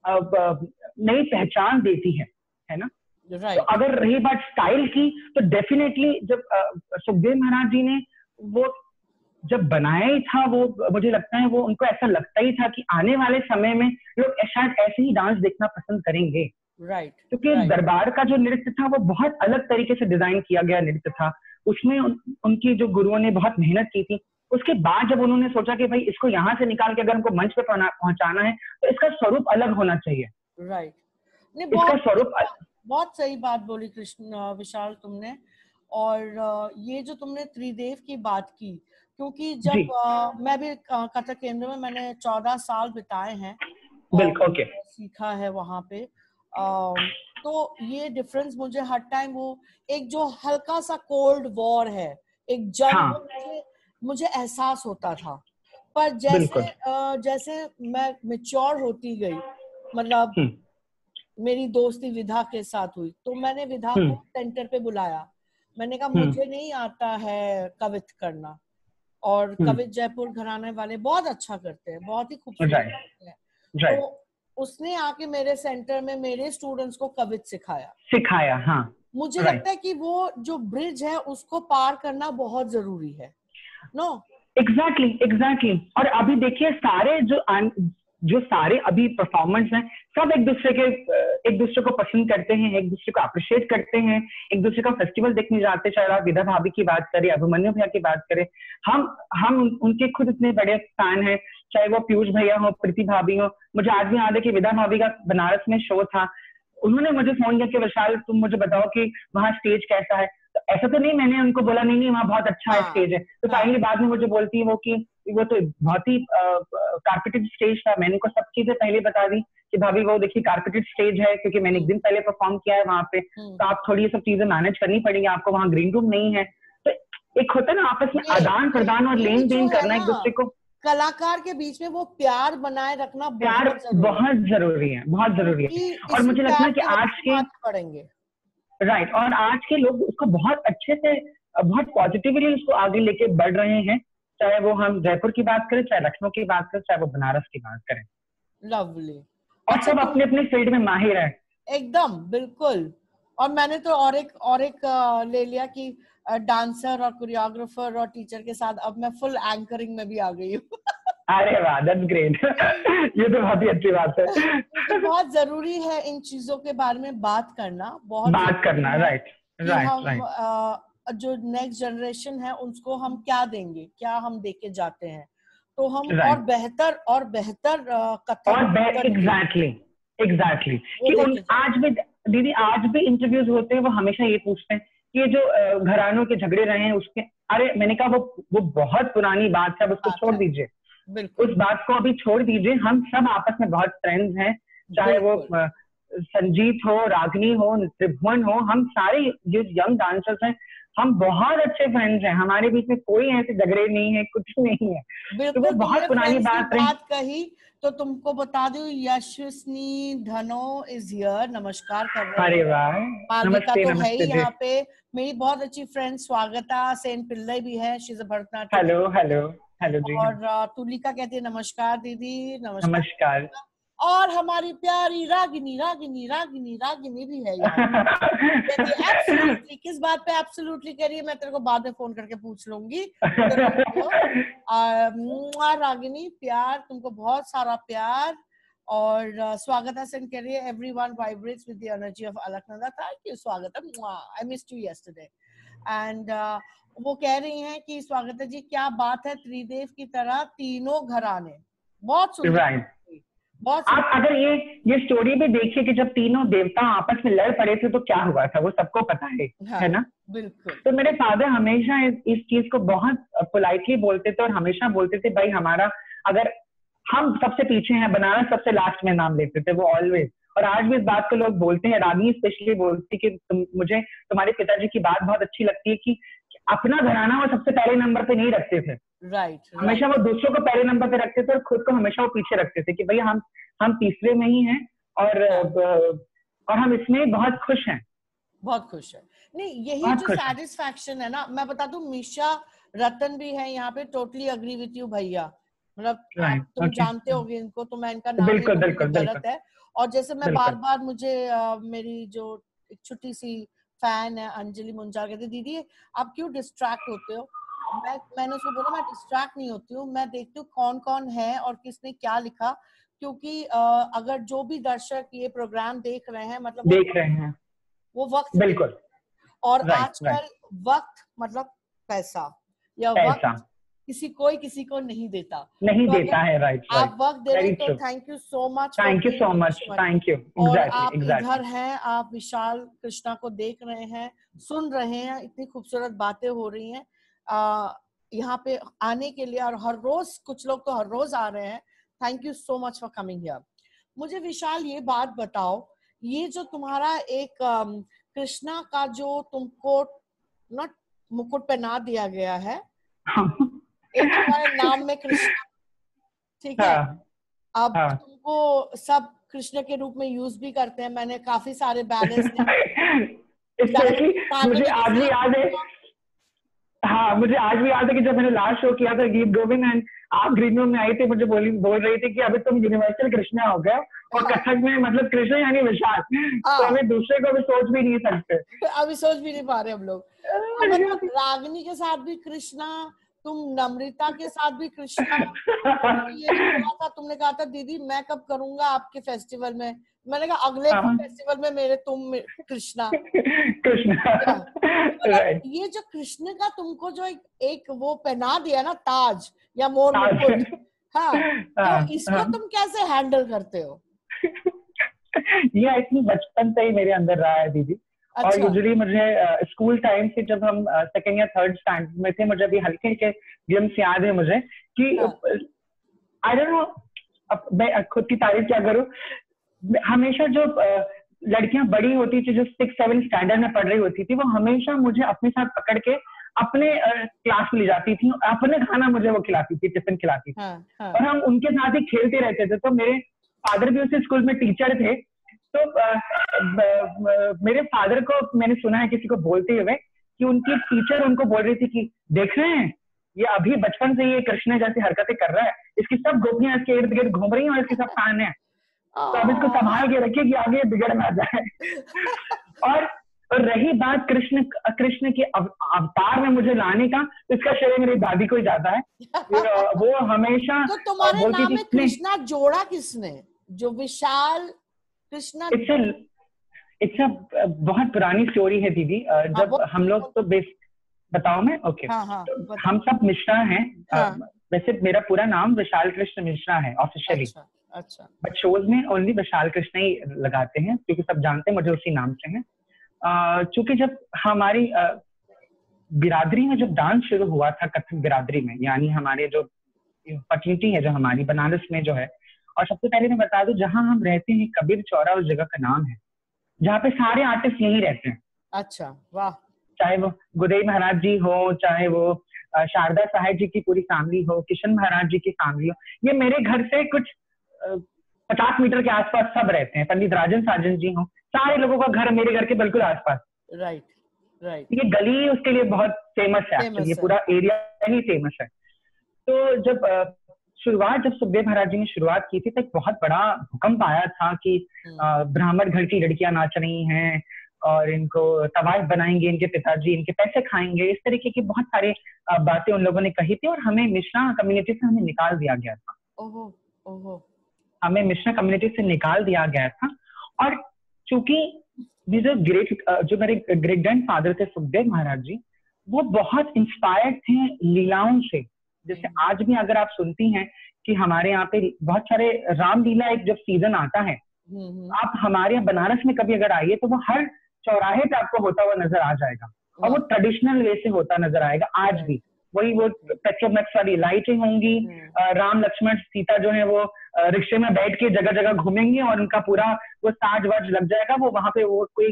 S2: नई पहचान देती है है ना right.
S3: तो
S2: अगर रही बात स्टाइल की तो डेफिनेटली जब सुखदेव महाराज जी ने वो जब बनाया ही था वो मुझे लगता है वो उनको ऐसा लगता ही था कि आने वाले समय में लोग शायद ऐसे ही डांस देखना पसंद करेंगे।
S3: राइट right,
S2: क्योंकि
S3: Right.
S2: दरबार का जो नृत्य था वो बहुत अलग तरीके से डिज़ाइन किया गया नृत्य था। उसमें उन, उनकी जो गुरुओं ने बहुत मेहनत की थी। उसके बाद जब उन्होंने सोचा कि भाई इसको यहाँ से निकाल के अगर हमको मंच पे पहुंचाना है तो इसका स्वरूप अलग होना चाहिए।
S3: राइट नहीं
S2: इसका स्वरूप
S3: बहुत सही बात बोली कृष्ण विशाल तुमने। और ये जो तुमने त्रिदेव की बात की क्योंकि जब अ, मैं भी कथक केंद्र में मैंने चौदह साल बिताए हैं
S2: बिल्कुल ओके
S3: सीखा है वहाँ पे अ, तो ये डिफरेंस मुझे हर टाइम वो एक जो हल्का सा कोल्ड वॉर है एक जंग
S2: हाँ।
S3: मुझे मुझे एहसास होता था पर जैसे। अ, जैसे मैं मेच्योर होती गई मतलब
S2: हम्म,
S3: मेरी दोस्ती विधा के साथ हुई तो मैंने विधा
S2: हम्म।
S3: को सेंटर पे बुलाया मैंने कहा
S2: हम्म।
S3: मुझे नहीं आता है कवित करना और
S2: कविज
S3: कवित जयपुर घराने वाले बहुत अच्छा करते हैं बहुत ही खूबसूरत करते हैं। तो उसने आके मेरे सेंटर में मेरे स्टूडेंट्स को कवित सिखाया।
S2: सिखाया हाँ।
S3: मुझे लगता है कि वो जो ब्रिज है उसको पार करना बहुत ज़रूरी है। नो
S2: एग्जैक्टली एग्जैक्टली और अभी देखिए सारे जो जो सारे अभी परफॉर्मेंस हैं सब एक दूसरे के एक दूसरे को पसंद करते हैं एक दूसरे को अप्रिशिएट करते हैं एक दूसरे का फेस्टिवल देखने जाते हैं। चाहे आप विधा भाभी की बात करें अभिमन्यु भैया की बात करें हम हम उनके खुद इतने बड़े फ़ैन हैं चाहे वो पीयूष भैया हो प्रीति भाभी हो मुझे आज भी याद है कि विधा भाभी का बनारस में शो था। उन्होंने मुझे फ़ोन किया कि विशाल तुम मुझे बताओ कि वहाँ स्टेज कैसा है? तो ऐसा तो नहीं मैंने उनको बोला नहीं नहीं वहाँ बहुत अच्छा है।
S3: हाँ,
S2: स्टेज है। तो। फाइनली बाद में मुझे बोलती है वो कि वो तो बहुत ही कारपेटेड स्टेज था। मैंने उनको सब चीज़ें पहले बता दी कि भाभी वो देखिए कारपेटेड स्टेज है क्योंकि मैंने एक दिन पहले परफॉर्म किया है वहाँ पे।
S3: हम्म।
S2: तो आप थोड़ी ये सब चीज़ें मैनेज करनी पड़ेगी आपको वहाँ ग्रीन रूम नहीं है। तो एक होता है ना आपस में आदान प्रदान और लेन देन करना एक दूसरे को।
S3: कलाकार के बीच में वो प्यार बनाए रखना
S2: प्यार
S3: बहुत ज़रूरी है।
S2: बहुत ज़रूरी है। और मुझे लगता है कि आज के
S3: पढ़ेंगे
S2: राइट और आज के लोग उसको बहुत अच्छे से बहुत पॉजिटिवली उसको आगे लेके बढ़ रहे हैं। चाहे वो हम जयपुर की बात करें चाहे लखनऊ की बात करें चाहे वो बनारस की बात करें।
S3: लवली
S2: और
S3: अच्छा,
S2: सब
S3: तो-
S2: अपने अपने फ़ील्ड में माहिर है।
S3: एकदम बिल्कुल। और मैंने तो और एक और एक ले लिया कि डांसर और कोरियोग्राफर और टीचर के साथ अब मैं फुल एंकरिंग में भी आ गई हूँ।
S2: अरे वाह दैट्स ग्रेट ये तो बहुत ही अच्छी बात है।
S3: क्योंकि बहुत ज़रूरी है इन चीज़ों के बारे में बात करना बहुत
S2: बात करना राइट राइट राइट
S3: जो नेक्स्ट जनरेशन है उसको हम क्या देंगे? क्या हम देके जाते हैं? तो हम
S2: Right.
S3: और बेहतर और बेहतर कथन
S2: एग्जैक्टली एग्जैक्टली कि आज भी दीदी आज भी इंटरव्यूज़ होते हैं वो हमेशा ये पूछते हैं कि ये जो घरानों के झगड़े रहे हैं उसके अरे मैंने कहा वो वो बहुत पुरानी बात है अब उसको छोड़ दीजिए। उस बात को अभी छोड़ दीजिए। हम सब आपस में बहुत फ्रेंड्स हैं चाहे वो संजीत हो रागनी हो त्रिभुवन हो हम सारे जो यंग डांसर्स हैं हम बहुत अच्छे फ्रेंड्स हैं। हमारे बीच में कोई ऐसे झगड़े नहीं है कुछ नहीं है।
S3: बिल्कुल
S2: वो बहुत पुरानी बात रही।
S3: बात कही तो तुमको बता दू यशस्नी धनो इज़ हियर नमस्कार कर रहे
S2: अरे वाह नमस्ते
S3: तो है
S2: नमस्ते
S3: यहाँ पे। मेरी बहुत अच्छी फ्रेंड स्वागता सेन पिल्लई भी है she is Bharatanatyam.
S2: Hello hello hello ji.
S3: और तुलिका कहती है नमस्कार दीदी नमस्कार।
S2: नमस्कार।
S3: और हमारी प्यारी रागिनी रागिनी रागिनी रागिनी भी है है एब्सोल्युटली किस बात पे एब्सोल्युटली है मैं तेरे को बाद में फ़ोन करके पूछ लूँगी। रागिनी प्यार तुमको बहुत सारा प्यार और स्वागता सेन कह रही है everyone vibrates with the energy of Alaknanda thank you स्वागतम I missed you yesterday and वो कह रही हैं कि स्वागता जी क्या बात है त्रिदेव की तरह तीनों घराने? बहुत सुंदर। बहुत
S2: आप अगर ये ये स्टोरी भी देखिए कि जब तीनों देवता आपस में लड़ पड़े थे तो क्या हुआ था? वो सबको पता है
S3: हाँ।
S2: है ना?
S3: बिल्कुल।
S2: तो मेरे फादर हमेशा इस, इस चीज़ को बहुत पोलाइटली बोलते थे और हमेशा बोलते थे भाई हमारा अगर हम सबसे पीछे हैं बनारस सबसे लास्ट में नाम लेते थे वो ऑलवेज और आज भी इस बात को लोग बोलते हैं रानी स्पेशली बोलती कि तुम मुझे तुम्हारे पिताजी की बात बहुत अच्छी लगती है कि अपना घराना वो सबसे पहले नंबर पे नहीं रखते थे
S3: राइट right,
S2: हमेशा वो दूसरों को पहले नंबर पे रखते थे और खुद को हमेशा वो पीछे रखते थे कि भैया हम हम तीसरे में ही हैं और और हम इसमें बहुत खुश हैं
S3: बहुत खुश है नहीं यही जो
S2: खुश है।
S3: ना मैं बता दू मीशा रतन भी है यहाँ पे टोटली अग्री विथ यू भैया मतलब तुम
S2: okay.
S3: जानते होगे इनको तो मैं इनका नाम
S2: बिल्कुल, बिल्कुल,
S3: गलत। है और जैसे मैं। बार बार मुझे अ, मेरी जो एक छोटी सी फ़ैन है अंजलि मुंजा कहते दीदी आप क्यों डिस्ट्रैक्ट होते हो? मैं मैंने उसको बोला मैं डिस्ट्रैक्ट नहीं होती हूँ मैं देखती हूँ कौन कौन है और किसने क्या लिखा। क्योंकि अगर जो भी दर्शक ये प्रोग्राम देख रहे हैं मतलब
S2: देख रहे हैं।
S3: वो वक्त
S2: बिल्कुल।
S3: और आजकल वक्त मतलब पैसा या
S2: पैसा।
S3: वक्त किसी कोई किसी को नहीं देता।
S2: नहीं
S3: तो
S2: देता है राइट
S3: आप वक्त दे रहे हैं तो thank you so
S2: much thank you so much thank
S3: you आप इधर हैं आप विशाल कृष्णा को देख रहे हैं सुन रहे हैं इतनी खूबसूरत बातें हो रही हैं। यहाँ पे आने के लिए और हर रोज कुछ लोग तो हर रोज आ रहे हैं। Thank you so much for coming here मुझे विशाल ये बात बताओ ये जो तुम्हारा एक कृष्णा का जो तुमको नॉट मुकुट पहना दिया गया है। एक तुम्हारे नाम में कृष्ण ठीक है?
S2: हाँ।
S3: अब
S2: हाँ।
S3: तुमको सब कृष्ण के रूप में यूज़ भी करते हैं। मैंने काफ़ी सारे
S2: स्पेशली मुझे आज भी याद है। हाँ मुझे आज भी याद है कि जब मैंने लास्ट शो किया था गीत गोविंद एंड आप ग्रीन रूम में आई थी मुझे बोली बोल रही थी कि अभी तुम यूनिवर्सल कृष्णा हो गए और कथक में मतलब कृष्ण यानी विशाल। तो
S3: हाँ।
S2: अभी दूसरे को भी सोच भी नहीं सकते।
S3: अभी सोच भी नहीं पा रहे हम लोग। मतलब रागनी के साथ भी कृष्णा तुम नम्रता के साथ भी कृष्णा ये जो था तुमने कहा था दीदी मैं कब करूँगा आपके फेस्टिवल में? मैंने कहा अगले
S2: हाँ।
S3: फेस्टिवल में मेरे तुम कृष्णा।
S2: कृष्ण।
S3: मतलब ये जो कृष्ण का तुमको जो एक, एक वो पहना दिया ना ताज या मोर। मुकुट हाँ
S2: हाँ,
S3: तो इसको
S2: हाँ।
S3: तुम कैसे हैंडल करते हो?
S2: ये आई थिंक बचपन से ही मेरे अंदर रहा है दीदी। और
S3: अच्छा।
S2: यूजुअली मुझे स्कूल टाइम से जब हम सेकेंड या थर्ड स्टैंडर्ड में थे मुझे अभी हल्के हल्के ग्लिम्स याद है मुझे कि। आई डोंट नो अब मैं खुद की तारीफ़ क्या करूँ? हमेशा जो लड़कियाँ बड़ी होती थी जो सिक्स सेवन स्टैंडर्ड में पढ़ रही होती थी वो हमेशा मुझे अपने साथ पकड़ के अपने क्लास में ले जाती थी अपने खाना मुझे वो खिलाती थी टिफ़िन खिलाती थी।
S3: हाँ हाँ।
S2: और हम उनके साथ ही खेलते रहते थे तो मेरे फादर भी उसी स्कूल में टीचर थे तो मेरे फादर को मैंने सुना है किसी को बोलते हुए कि उनकी टीचर उनको बोल रही थी कि देख रहे हैं ये अभी बचपन से ये कृष्ण जैसी हरकतें कर रहा है इसकी सब गोपियाँ इसके इर्द गिर्द घूम रही हैं और इसके सब फ़ैन है। तो अब इसको संभाल के रखिए कि आगे बिगड़ ना जाए। और और रही बात कृष्ण कृष्ण के अवतार में मुझे लाने का तो इसका श्रेय मेरी दादी को ही जाता है। वो हमेशा
S3: तो तुम्हारे नाम में कृष्णा जोड़ा किसने? जो Vishal Krishna
S2: it's it's a बहुत पुरानी स्टोरी है दीदी। अ, जब
S3: वो-
S2: हम लोग तो बेस बताओ मैं? ओके
S3: हाँ हाँ बता-
S2: हम सब मिश्रा हैं। अ,
S3: हाँ।
S2: वैसे मेरा पूरा नाम विशाल कृष्ण मिश्रा है ऑफिशियली
S3: अच्छा अच्छा।
S2: बट शोज़ में ओनली विशाल कृष्ण ही लगाते हैं क्योंकि सब जानते हैं मुझे उसी नाम से है। चूँकि जब हमारी बिरादरी में जब डांस शुरू हुआ था कथक बिरादरी में यानी हमारे जो फर्टिलिटी है जो हमारी बनारस में जो है और सबसे पहले मैं बता दूँ जहाँ हम रहते हैं कबीर चौरा उस जगह का नाम है जहाँ पे सारे आर्टिस्ट यहीं रहते हैं।
S3: अच्छा वाह।
S2: चाहे वो गुदई महाराज जी हो चाहे वो शारदा साहेब जी की पूरी फैमिली हो किशन महाराज जी की फैमिली हो ये मेरे घर से कुछ पचास मीटर के आसपास सब रहते हैं। पंडित राजन साजन जी हो सारे लोगों का घर मेरे घर के बिल्कुल आसपास।
S3: राइट राइट
S2: ये गली उसके लिए बहुत फ़ेमस है ये पूरा एरिया ही फ़ेमस है। तो जब शुरुआत जब सुखदेव महाराज जी ने शुरुआत की थी तो एक बहुत बड़ा भूकंप आया था कि ब्राह्मण घर की लड़कियाँ नाच रही हैं और इनको तवाइफ बनाएँगे इनके पिताजी इनके पैसे खाएँगे। इस तरीके की बहुत सारी बातें उन लोगों ने कही थी और हमें मिश्रा कम्युनिटी से हमें निकाल दिया गया था।
S3: ओहो ओहो।
S2: हमें मिश्रा कम्युनिटी से निकाल दिया गया था और चूँकि जो ग्रेट जो मेरे ग्रेट ग्रैंड फादर थे सुखदेव महाराज जी वो बहुत इंस्पायर्ड थे लीलाओं से। जैसे आज भी अगर आप सुनती हैं कि हमारे यहाँ पे बहुत सारे रामलीला एक जब सीज़न आता है
S3: हम्म, हम्म,
S2: आप हमारे यहाँ बनारस में कभी अगर आइए तो वो हर चौराहे पे आपको होता हुआ नज़र आ जाएगा। और वो ट्रेडिशनल वे से होता नज़र आएगा। आज भी। वही वो पेट्रोमैक्स वाली लाइटें होंगी
S3: हम्म,
S2: राम लक्ष्मण सीता जो है वो रिक्शे में बैठ के जगह जगह घूमेंगे और उनका पूरा वो साज वाज लग जाएगा। वो वहाँ पे वो कोई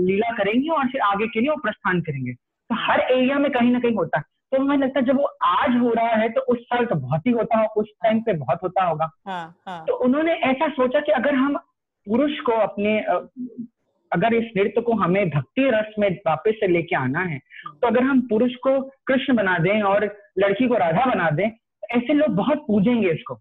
S2: लीला करेंगे और फिर आगे के लिए वो प्रस्थान करेंगे। तो हर एरिया में कहीं ना कहीं होता है। तो मुझे लगता है जब वो आज हो रहा है तो उस साल तो बहुत ही होता होगा उस टाइम पे बहुत होता होगा।
S3: हाँ हाँ।
S2: तो उन्होंने ऐसा सोचा कि अगर हम पुरुष को अपने अगर इस नृत्य को हमें भक्ति रस में वापस से लेके आना है तो अगर हम पुरुष को कृष्ण बना दें और लड़की को राधा बना दें तो ऐसे लोग बहुत पूजेंगे इसको।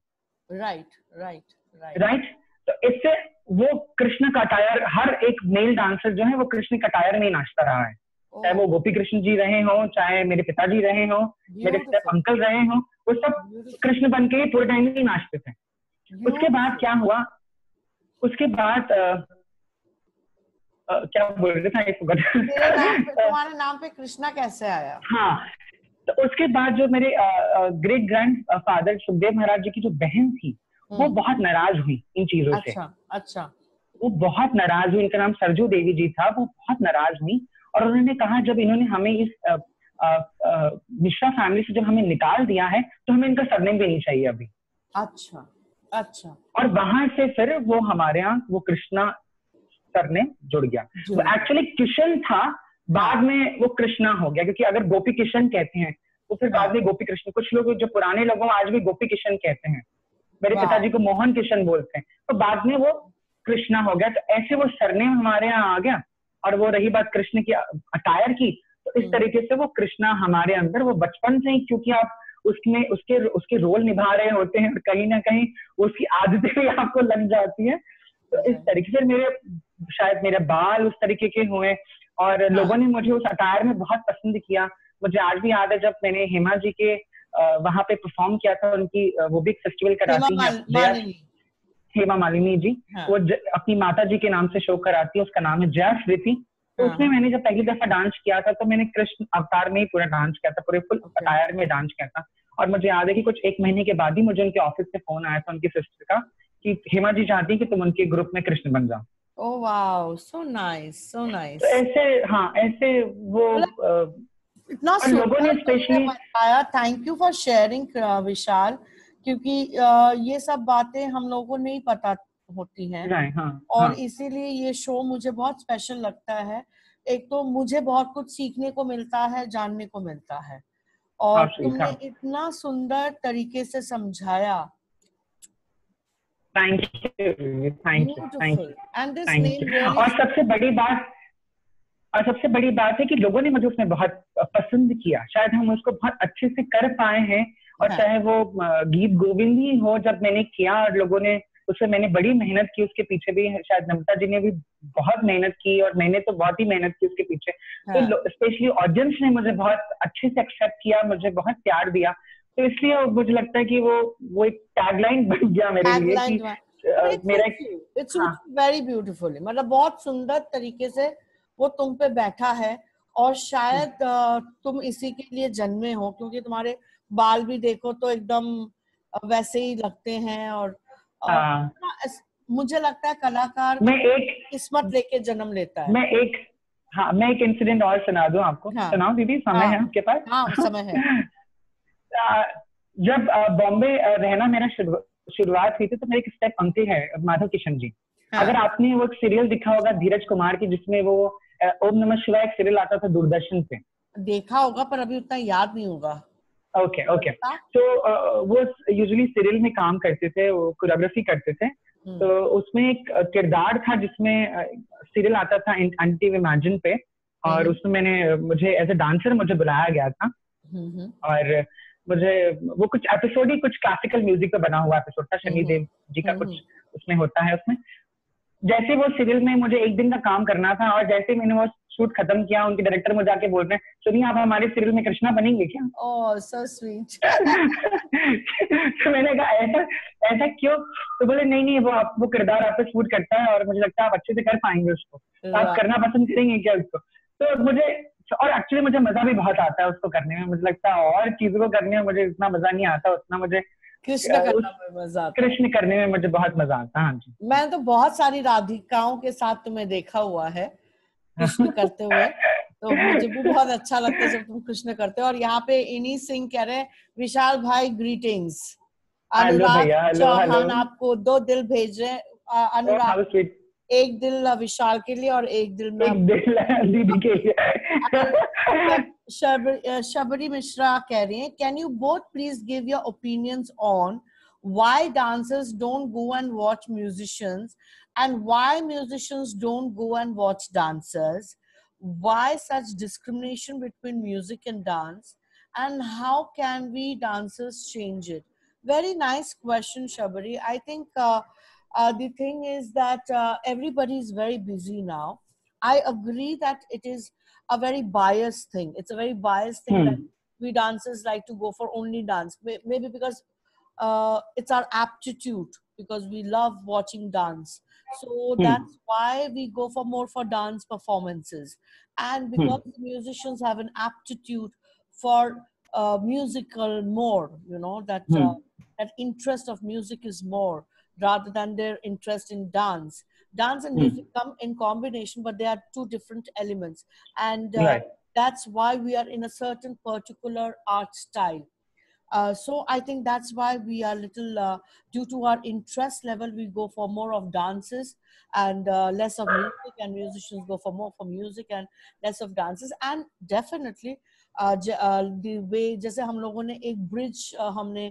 S3: राइट राइट राइट
S2: राइट तो इससे वो कृष्ण का टायर हर एक मेल डांसर जो है वो कृष्ण का टायर में नाचता रहा है। चाहे वो गोपी कृष्ण जी रहे हो चाहे मेरे पिताजी रहे हो मेरे अंकल रहे हो वो सब कृष्ण बन के पूरे टाइम ही नाचते थे। उसके बाद क्या हुआ? उसके बाद क्या बोल रहे थे.
S3: तुम्हारे नाम पे कृष्णा कैसे आया?
S2: हाँ तो उसके बाद जो मेरे great grand father Sukhdev Maharaj ji की जो बहन थी वो
S3: हम्म,
S2: बहुत नाराज़ हुई इन चीज़ों से।
S3: अच्छा अच्छा।
S2: वो बहुत नाराज़ हुई इनका नाम सरजू देवी जी था वो बहुत नाराज़ हुई। और उन्होंने कहा जब इन्होंने हमें इस मिश्रा फैमिली से जब हमें निकाल दिया है तो हमें इनका सरनेम भी नहीं चाहिए अभी।
S3: अच्छा अच्छा।
S2: और वहाँ से फिर वो हमारे यहाँ वो कृष्णा सरनेम जुड़ गया। वो एक्चुअली किशन था बाद में वो कृष्णा हो गया क्योंकि अगर गोपी किशन कहते हैं तो फिर बाद में गोपी कृष्ण कुछ लोग जो पुराने लोग आज भी गोपी किशन कहते हैं। मेरे पिताजी को मोहन किशन बोलते हैं। तो बाद में वो कृष्णा हो गया तो ऐसे वो सरनेम हमारे यहाँ आ गया। और वो रही बात कृष्ण की अटायर की तो इस
S3: हम्म।
S2: तरीके से वो कृष्णा हमारे अंदर वो बचपन से ही क्योंकि आप उसमें उसके उसके रोल निभा रहे होते हैं और कहीं ना कहीं उसकी आदतें भी आपको लग जाती है। तो इस
S3: हाँ।
S2: तरीके से मेरे शायद मेरे बाल उस तरीके के हुए और लोगों ने मुझे उस अटायर में बहुत पसंद किया। मुझे आज भी याद है जब मैंने हेमा जी के वहाँ पे परफॉर्म किया था उनकी वो एक फेस्टिवल कराती हैं। हेमा मालिनी जी
S3: हाँ।
S2: वो ज, अपनी माता जी के नाम से शो कराती है उसका नाम है जया स्मृति तो
S3: हाँ।
S2: उसमें मैंने जब पहली दफ़ा डांस किया था तो मैंने कृष्ण अवतार में ही पूरा डांस किया था पूरे फुल
S3: Okay.
S2: अटायर में डांस किया था और मुझे याद है कि कुछ एक महीने के बाद ही मुझे उनके ऑफ़िस से फ़ोन आया था उनकी सिस्टर का कि हेमा जी चाहती है कि तुम उनके ग्रुप में कृष्ण बन जाओ
S3: Oh wow, so nice, so nice.
S2: तो ऐसे हाँ ऐसे वो अ,
S3: इतना
S2: लोगों ने
S3: बताया thank you for sharing Vishal क्योंकि ये सब बातें हम लोगों को नहीं पता होती हैं।
S2: हाँ
S3: और
S2: हाँ,
S3: इसीलिए ये शो मुझे बहुत स्पेशल लगता है। एक तो मुझे बहुत कुछ सीखने को मिलता है जानने को मिलता है। और
S2: हाँ,
S3: तुमने
S2: कहा।
S3: इतना सुंदर तरीके से समझाया। Thank you thank
S2: you
S3: thank
S2: you और सबसे बड़ी बात और सबसे बड़ी बात है कि लोगों ने मुझे उसमें बहुत पसंद किया। शायद हम उसको बहुत अच्छे से कर पाए हैं। और
S3: हाँ।
S2: चाहे वो गीत गोविंद ही हो जब मैंने किया और लोगों ने उसमें मैंने बड़ी मेहनत की उसके पीछे भी शायद नमता जी ने भी बहुत मेहनत की और मैंने तो बहुत ही मेहनत की उसके पीछे
S3: हाँ।
S2: तो स्पेशली ऑडियंस ने मुझे बहुत अच्छे से एक्सेप्ट किया मुझे बहुत प्यार दिया तो इसलिए मुझे लगता है कि वो वो एक टैगलाइन बन गया मेरे लिए कि मेरा
S3: इट्स
S2: हाँ।
S3: वेरी ब्यूटीफुली मतलब बहुत सुंदर तरीके से वो तुम पे बैठा है और शायद तुम इसी के लिए जन्मे हो क्योंकि तुम्हारे बाल भी देखो तो एकदम वैसे ही लगते हैं और
S2: हाँ।
S3: मुझे लगता है कलाकार
S2: मैं एक
S3: किस्मत लेके जन्म लेता है
S2: मैं एक हाँ मैं एक इंसिडेंट और सुना दूँ आपको
S3: हाँ।
S2: सुनाओ दीदी समय
S3: हाँ।
S2: है आपके पास
S3: हाँ समय है
S2: जब बॉम्बे रहना मेरा शुरुआत हुई थी तो मेरे एक स्टेप अंकल है माधव किशन जी
S3: हाँ।
S2: अगर आपने वो एक सीरियल दिखा होगा धीरज कुमार की जिसमें वो ओम नमः शिवाय एक सीरियल आता था दूरदर्शन पे
S3: देखा होगा पर अभी उतना याद नहीं होगा
S2: ओके ओके। तो वो यूजुअली सीरियल में काम करते थे वो कोरियोग्राफी करते थे।
S3: हम्म,
S2: तो उसमें एक किरदार था जिसमें सीरियल आता था एंटी इमेजिन पे। और
S3: हम्म।
S2: उसमें मैंने मुझे एज ए डांसर मुझे बुलाया गया था।
S3: हम्म,
S2: और मुझे वो कुछ एपिसोड ही कुछ क्लासिकल म्यूज़िक पे बना हुआ एपिसोड था शनि। देव जी का कुछ उसमें होता है उसमें। जैसे वो सीरियल में मुझे एक दिन का काम करना था और जैसे मैंने वो शूट खत्म किया उनके डायरेक्टर मुझे आके बोल रहे हैं सुनिए आप हमारे सीरियल में कृष्णा बनेंगे क्या?
S3: ओह सो स्वीट
S2: तो मैंने कहा ऐसा ऐसा क्यों? तो बोले नहीं नहीं वो आप वो किरदार आपसे शूट करता है और मुझे लगता है आप अच्छे से कर पाएँगे उसको। तो आप करना पसंद करेंगे क्या उसको? तो मुझे और एक्चुअली मुझे मज़ा भी बहुत आता है उसको करने में। मुझे लगता है और चीज़ों को करने में मुझे इतना मज़ा नहीं आता उतना मुझे
S3: कृष्ण करना में मज़ा आता
S2: कृष्ण करने में मुझे बहुत मज़ा आता है हाँ जी।
S3: मैंने तो बहुत सारी राधिकाओं के साथ तुम्हें देखा हुआ है। कृष्ण करते हुए तो मुझे भी बहुत अच्छा लगता है जब तुम कृष्ण करते हो। और यहाँ पे इनी सिंह कह रहे हैं विशाल भाई ग्रीटिंग्स अनुराग चौहान आपको दो दिल भेज रहे अनुराग एक दिल विशाल के लिए और एक दिल में
S2: दीदी के लिए।
S3: शबर- Mishra कह रही हैं can you both please give your opinions on why dancers don't go and watch musicians and why musicians don't go and watch dancers why such discrimination between music and dance and how can we dancers change it very nice question shabari i think uh, uh, the thing is that uh, everybody is very busy now i agree that it is a very biased thing. It's a very biased thing
S2: Hmm.
S3: that we dancers like to go for only dance. Maybe because uh, it's our aptitude, because we love watching dance. So
S2: Hmm.
S3: that's why we go for more for dance performances. And because musicians have an aptitude for uh, musical more, you know, that
S2: Hmm.
S3: uh, that interest of music is more rather than their interest in dance dance and
S2: Hmm.
S3: music come in combination but they are two different elements and uh,
S2: Right.
S3: that's why we are in a certain particular art style uh, so i think that's why we are little uh, due to our interest level we go for more of dances and uh, less of music and musicians go for more for music and less of dances and definitely uh, j- uh, the way जैसे हम लोगों ने एक bridge uh, हमने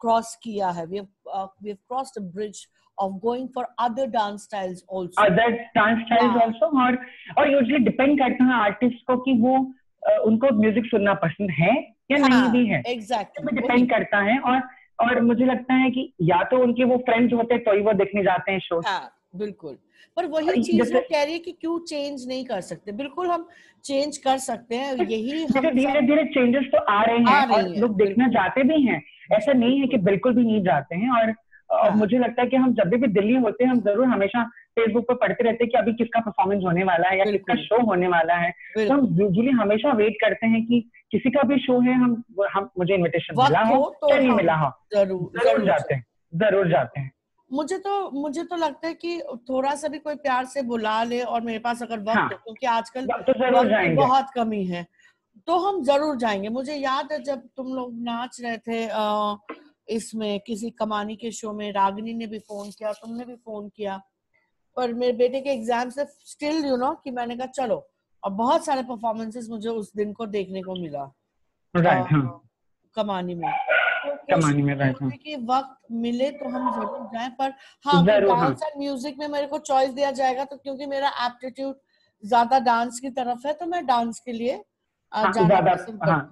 S3: cross किया है we have uh, we have crossed a bridge of going for other dance styles also
S2: other dance styles
S3: हाँ.
S2: Also और और यूजुअली डिपेंड करता है आर्टिस्ट को कि वो अ, उनको म्यूजिक सुनना पसंद है या
S3: हाँ,
S2: नहीं भी है।
S3: एग्जैक्टली
S2: डिपेंड करता है और और मुझे लगता है कि या तो उनके वो फ्रेंड्स होते हैं तो ही वो देखने जाते हैं शो
S3: हाँ बिल्कुल। पर वही चीज़ वो कह रही है कि क्यों चेंज नहीं कर सकते? बिल्कुल हम चेंज कर सकते हैं यही हम
S2: धीरे धीरे चेंजेस तो आ रहे हैं और लोग देखना चाहते भी हैं। ऐसा नहीं है कि बिल्कुल भी नहीं जाते हैं और और
S3: हाँ।
S2: मुझे लगता है कि हम जब भी भी दिल्ली होते हैं हम ज़रूर हमेशा फेसबुक पर पढ़ते रहते हैं कि अभी किसका परफॉर्मेंस होने वाला है या किसका शो होने वाला है। तो हम यूजुअली हमेशा वेट करते हैं कि किसी का भी शो है हम हम मुझे इनविटेशन मिला हो
S3: तो
S2: नहीं मिला हो।
S3: ज़रूर
S2: ज़रूर जाते हैं ज़रूर जाते हैं।
S3: मुझे तो मुझे तो लगता है कि थोड़ा सा भी कोई प्यार से बुला ले और मेरे पास अगर वक्त
S2: हाँ।
S3: क्योंकि आजकल
S2: तो
S3: बहुत कमी है तो हम ज़रूर जाएँगे। मुझे याद है जब तुम लोग नाच रहे थे इसमें किसी कमानी के शो में रागिनी ने भी फ़ोन किया तुमने भी फ़ोन किया पर मेरे बेटे के एग्ज़ाम से स्टिल यू नो कि मैंने कहा चलो और बहुत सारे परफॉर्मेंसेस मुझे उस दिन को देखने को मिला
S2: राइट हाँ
S3: कमानी में तो
S2: कमानी में, right, हाँ।
S3: कि वक्त मिले तो हम ज़रूर जाए पर हाँ। डांस एंड म्यूज़िक में मेरे को चॉइस दिया जाएगा तो क्योंकि मेरा एप्टीट्यूड ज़्यादा डांस की तरफ़ है तो मैं डांस के लिए
S2: हाँ, ज़्यादा
S3: पसंद
S2: हाँ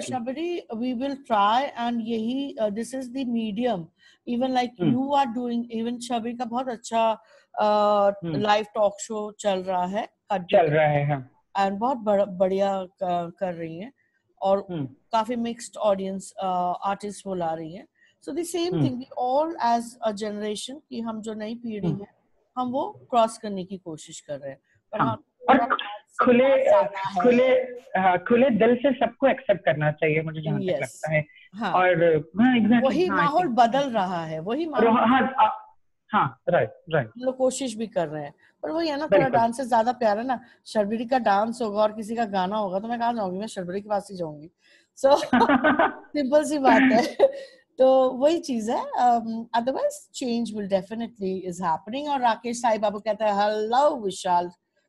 S3: Shabari we will try and यही this is the medium even
S2: like.
S3: You are doing even Shabari का बहुत अच्छा। लाइव टॉक शो चल रहा है
S2: चल रहा है हाँ।
S3: एंड बहुत बढ़िया कर रही हैं। और
S2: हम्म,
S3: काफ़ी मिक्स्ड ऑडियंस आर्टिस्ट वो ला रही हैं। So the
S2: same.
S3: Thing we all as a generation कि हम जो नई पीढ़ी
S2: हम्म।
S3: है हम वो क्रॉस करने की कोशिश कर रहे हैं। पर
S2: हाँ,
S3: हाँ
S2: और खुले
S3: है।
S2: खुले हाँ, खुले दिल से सबको एक्सेप्ट करना चाहिए मुझे जहाँ तक
S3: Yes.
S2: लगता है।
S3: हाँ।
S2: और हाँ एग्जैक्टली
S3: वही माहौल बदल रहा है वही माहौल
S2: हाँ हाँ। राइट राइट
S3: हम लोग कोशिश भी कर रहे हैं। पर वही है ना थोड़ा डांस से ज़्यादा प्यार है ना शर्बरी का डांस होगा और किसी का गाना होगा तो मैं कहाँ जाऊँगी? मैं शर्बरी के पास ही जाऊँगी। सो सिंपल सी बात है। तो वही चीज़ है otherwise change will definitely is happening और राकेश साई बाबू कहते हैं हेलो विशाल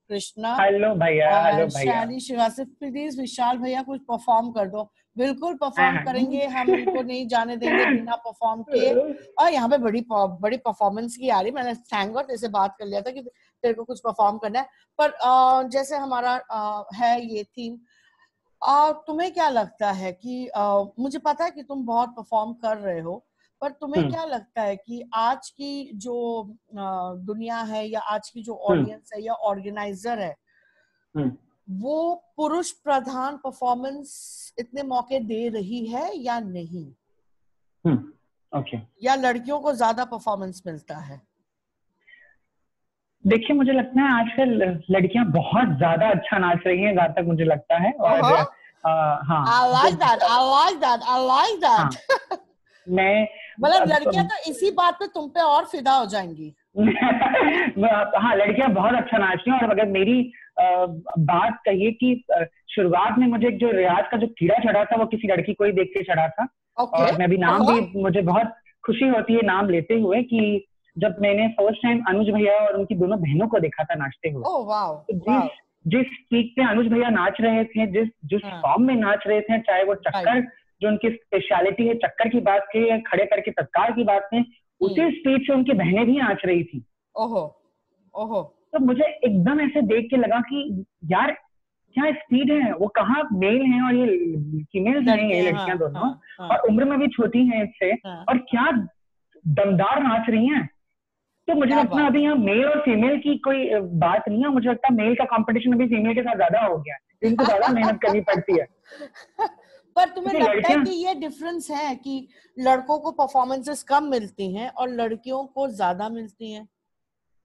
S3: कृष्णा
S2: हेलो भैया हेलो भैया।
S3: श्रीवास्तव प्लीज़ विशाल भैया कुछ परफॉर्म कर दो। बिल्कुल परफॉर्म
S2: हाँ।
S3: करेंगे हम उनको नहीं जाने देंगे बिना परफॉर्म किए और यहाँ पे बड़ी बड़ी परफॉर्मेंस की आ रही मैंने थैंक गॉड से बात कर लिया था कि तेरे को कुछ परफॉर्म करना है पर जैसे हमारा है ये थीम तुम्हें क्या लगता है कि मुझे पता है कि तुम बहुत परफॉर्म कर रहे हो पर तुम्हें
S2: हम्म।
S3: क्या लगता है कि आज की जो दुनिया है या आज की जो
S2: हम्म।
S3: ऑडियंस है या ऑर्गेनाइजर है
S2: हम्म।
S3: वो पुरुष प्रधान परफॉर्मेंस इतने मौके दे रही है या नहीं
S2: हम्म ओके
S3: या लड़कियों को ज़्यादा परफॉर्मेंस मिलता है
S2: देखिए मुझे लगता है आजकल लड़कियाँ बहुत ज़्यादा अच्छा नाच रही हैं जहाँ तक मुझे लगता है और
S3: Uh-huh.
S2: हाँ
S3: like that. I like that.
S2: हाँ। मैं
S3: मतलब लड़कियाँ तो इसी बात पे तुम पे और फिदा हो जाएँगी
S2: हाँ लड़कियाँ बहुत अच्छा नाचती हैं और अगर मेरी अ, बात कहिए कि शुरुआत में मुझे जो रियाज का जो कीड़ा चढ़ा था वो किसी लड़की को ही देख के चढ़ा था।
S3: ओके।
S2: और मैं भी नाम भी मुझे बहुत खुशी होती है नाम लेते हुए कि जब मैंने फ़र्स्ट टाइम अनुज भैया और उनकी दोनों बहनों को देखा था नाचते हुए।
S3: ओह वाओ
S2: तो जिस जिस पीक पे अनुज भैया नाच रहे थे जिस जिस
S3: हाँ।
S2: फॉर्म में नाच रहे थे चाहे वो चक्कर जो उनकी स्पेशलिटी है चक्कर की बात करें या खड़े करके तत्काल की बात करें उसी
S3: हम्म।
S2: स्पीड से उनकी बहनें भी नाच रही थी।
S3: ओहो ओहो।
S2: तो मुझे एकदम ऐसे देख के लगा कि यार क्या स्पीड है? वो कहाँ मेल हैं और ये फीमेल हैं ये
S3: लड़कियाँ, हाँ,
S2: दोनों।
S3: हाँ, हाँ,
S2: और उम्र में भी छोटी हैं इससे।
S3: हाँ।
S2: और क्या दमदार नाच रही हैं। तो मुझे लगता है अभी यहाँ मेल और फीमेल की कोई बात नहीं है मुझे लगता है मेल का कंपटीशन अभी फीमेल के साथ ज़्यादा हो गया है। इनको ज़्यादा मेहनत करनी पड़ती है।
S3: पर तुम्हें लगता है कि ये डिफरेंस है कि लड़कों को परफॉर्मेंसेस कम मिलती हैं और लड़कियों को ज़्यादा मिलती हैं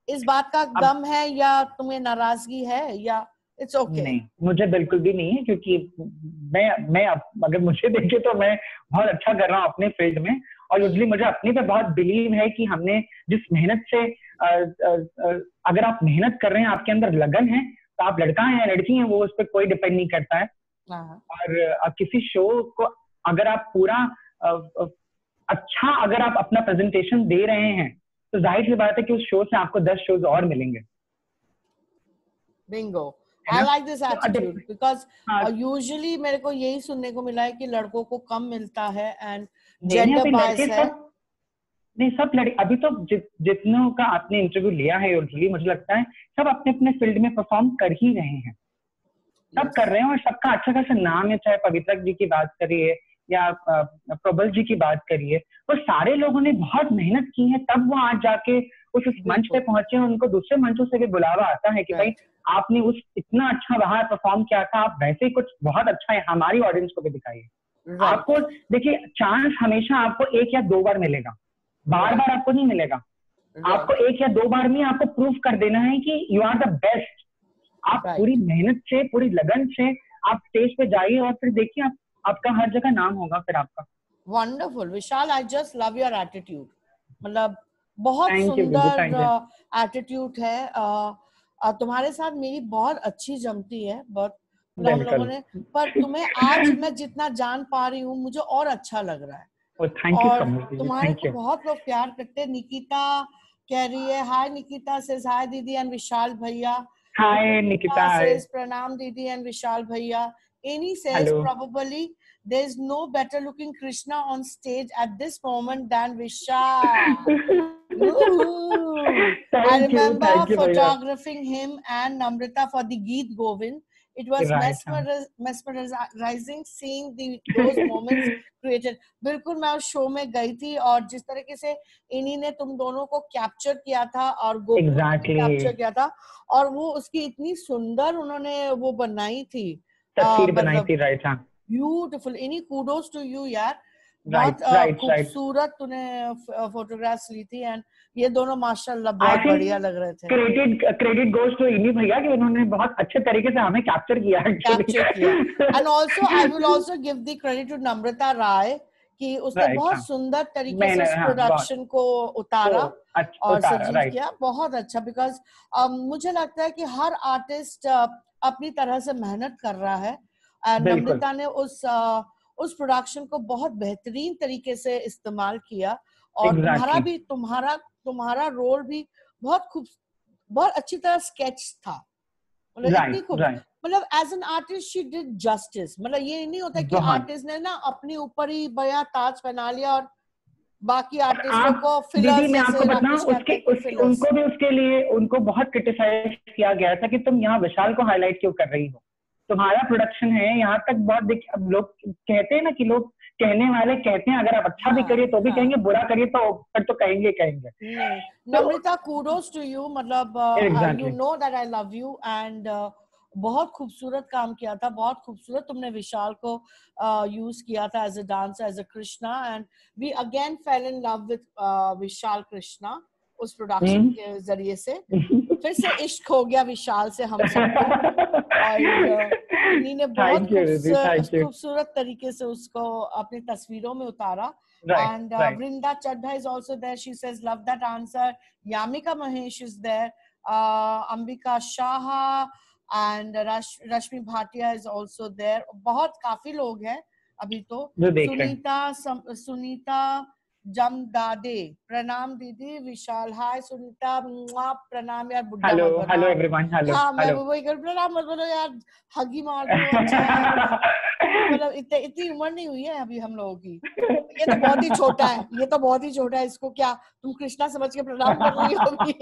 S3: इस बात का गम है या तुम्हें नाराज़गी है या इट्स ओके okay.
S2: नहीं मुझे बिल्कुल भी नहीं है क्योंकि मैं मैं अगर मुझे देखे तो मैं बहुत अच्छा कर रहा हूँ अपने फ़ील्ड में और यूजली मुझे अपने पे बहुत बिलीव है कि हमने जिस मेहनत से अ, अ, अ, अगर आप मेहनत कर रहे हैं आपके अंदर लगन है तो आप लड़का है या लड़की है वो उस पर कोई डिपेंड नहीं करता हाँ, और अ, किसी शो को अगर आप पूरा अच्छा अगर आप अपना प्रेजेंटेशन दे रहे हैं तो ज़ाहिर सी बात है कि उस शो से आपको दस शोज़ और मिलेंगे।
S3: बिंगो
S2: है
S3: I?
S2: Like
S3: this
S2: attitude
S3: because
S2: हाँ।
S3: यूजुअली मेरे को यही सुनने को मिला है कि लड़कों को कम मिलता है एंड जेंडर बायस है।
S2: नहीं सब लड़के अभी तो जि, जितनों का आपने इंटरव्यू लिया है यूजुअली मुझे लगता है सब अपने अपने फ़ील्ड में परफॉर्म कर ही रहे हैं। सब कर रहे हैं और सबका अच्छा खासा नाम है चाहे पवित्र जी की बात करिए या प्रबल जी की बात करिए वो सारे लोगों ने बहुत मेहनत की है तब वो आज जाके उस उस मंच पे पहुँचे हैं उनको दूसरे मंचों से भी बुलावा आता है कि भाई आपने उस इतना अच्छा बाहर परफॉर्म किया था आप वैसे ही कुछ बहुत अच्छा है हमारी ऑडियंस को भी दिखाइए। आपको देखिए चांस हमेशा आपको एक या दो बार मिलेगा बार बार आपको नहीं मिलेगा। आपको एक या दो बार में आपको प्रूफ कर देना है कि यू आर द बेस्ट आप
S3: Right.
S2: पूरी मेहनत से पूरी लगन से आप स्टेज पे जाइए और फिर देखिए आप, आपका हर जगह नाम होगा फिर आपका।
S3: Wonderful Vishal I just love your attitude मतलब बहुत सुंदर एटीट्यूड है। अ, अ, तुम्हारे साथ मेरी बहुत अच्छी जमती है बहुत मतलब हम लोगों ने पर तुम्हें आज मैं जितना जान पा रही हूँ मुझे और अच्छा लग रहा है।
S2: यू
S3: और
S2: सो
S3: तुम्हारे को बहुत लोग प्यार करते निकिता कह रही है हाय निकिता सेज हाय दीदी एंड विशाल भैया.
S2: Hi Nikita.
S3: says pranam didi and vishal bhaiya any says
S2: Hello.
S3: probably there's no better looking krishna on stage at this moment than vishal i remember
S2: you, you you,
S3: photographing him and namrita for the geet govind it was
S2: Right,
S3: mesmeriz- mesmerizing seeing the those moments created बिल्कुल मैं उस show में गई थी और जिस तरीके से इन्हीं ने तुम दोनों को कैप्चर किया था और गोकुल
S2: Exactly.
S3: कैप्चर किया था और वो उसकी इतनी सुंदर उन्होंने वो बनाई थी
S2: तस्वीर बनाई
S3: मतलब-
S2: थी राइट हाँ।
S3: Beautiful Ini kudos to you यार।
S2: Right,
S3: बहुत
S2: right, right.
S3: खूबसूरत तूने फोटोग्राफ्स ली थी एंड ये दोनों माशाल्लाह बहुत बढ़िया लग रहे थे।
S2: क्रेडिट क्रेडिट गोज टू इन्हीं भैया कि उन्होंने बहुत अच्छे तरीके से हमें कैप्चर किया
S3: कैप्चर किया। And also I will also give the credit to Namrata Rai कि उसने
S2: Right,
S3: बहुत
S2: हाँ।
S3: सुंदर तरीके से
S2: हाँ,
S3: प्रोडक्शन को उतारा
S2: अच्छा
S3: और
S2: राइट
S3: किया। बहुत अच्छा बिकॉज़ मुझे लगता है कि हर आर्टिस्ट अपनी तरह से मेहनत कर रहा है। एंड नम्रता ने उस uh, उस प्रोडक्शन को बहुत बेहतरीन तरीके से इस्तेमाल किया। और
S2: Exactly.
S3: तुम्हारा भी तुम्हारा तुम्हारा रोल भी बहुत खूब बहुत अच्छी तरह स्केच था। मतलब मतलब as an artist she did justice मतलब ये नहीं होता कि आर्टिस्ट ने ना अपने ऊपर ही बया ताज पहना लिया और बाकी आर्टिस्टों को
S2: दीदी मैं आपको बताऊँ उसके
S3: fillers।
S2: उनको भी उसके लिए उनको बहुत क्रिटिसाइज किया गया था कि तुम यहाँ विशाल को हाईलाइट क्यों कर रही हो? तुम्हारा प्रोडक्शन है यहाँ तक बहुत देखिए अब लोग कहते हैं ना कि लोग कहने वाले कहते हैं अगर आप अच्छा भी
S3: हाँ,
S2: करिए तो भी
S3: हाँ।
S2: कहेंगे बुरा करिए तो फिर तो कहेंगे कहेंगे।
S3: नम्रता कूडोस टू यू मतलब you know that I love you and बहुत खूबसूरत काम किया था बहुत खूबसूरत तुमने विशाल को यूज़ किया था as a dancer as a Krishna and we again fell in love with Vishal Krishna उस प्रोडक्शन के ज़रिए से। फिर से इश्क हो गया विशाल से हम और uh, ने बहुत खूबसूरत तरीके से उसको अपनी तस्वीरों में उतारा। And uh, Vrinda Chadha is also there she says love that answer Yamika Mahesh is there Ambika Shah and Rashmi Bhatia is also there बहुत काफ़ी लोग हैं अभी तो। सुनीता सुनीता जमदादे प्रणाम दीदी विशाल हाय सुनीता मुआ, प्रणाम यार बुड्ढा
S2: हेलो हेलो एवरीवन हेलो
S3: हाँ मैं वही कर प्रणाम मत बोलो यार हगी मार दो मतलब इतने इतनी उम्र नहीं हुई है अभी हम लोगों की। ये तो बहुत ही छोटा है ये तो बहुत ही छोटा है इसको क्या तुम कृष्णा समझ के प्रणाम कर रही हो अभी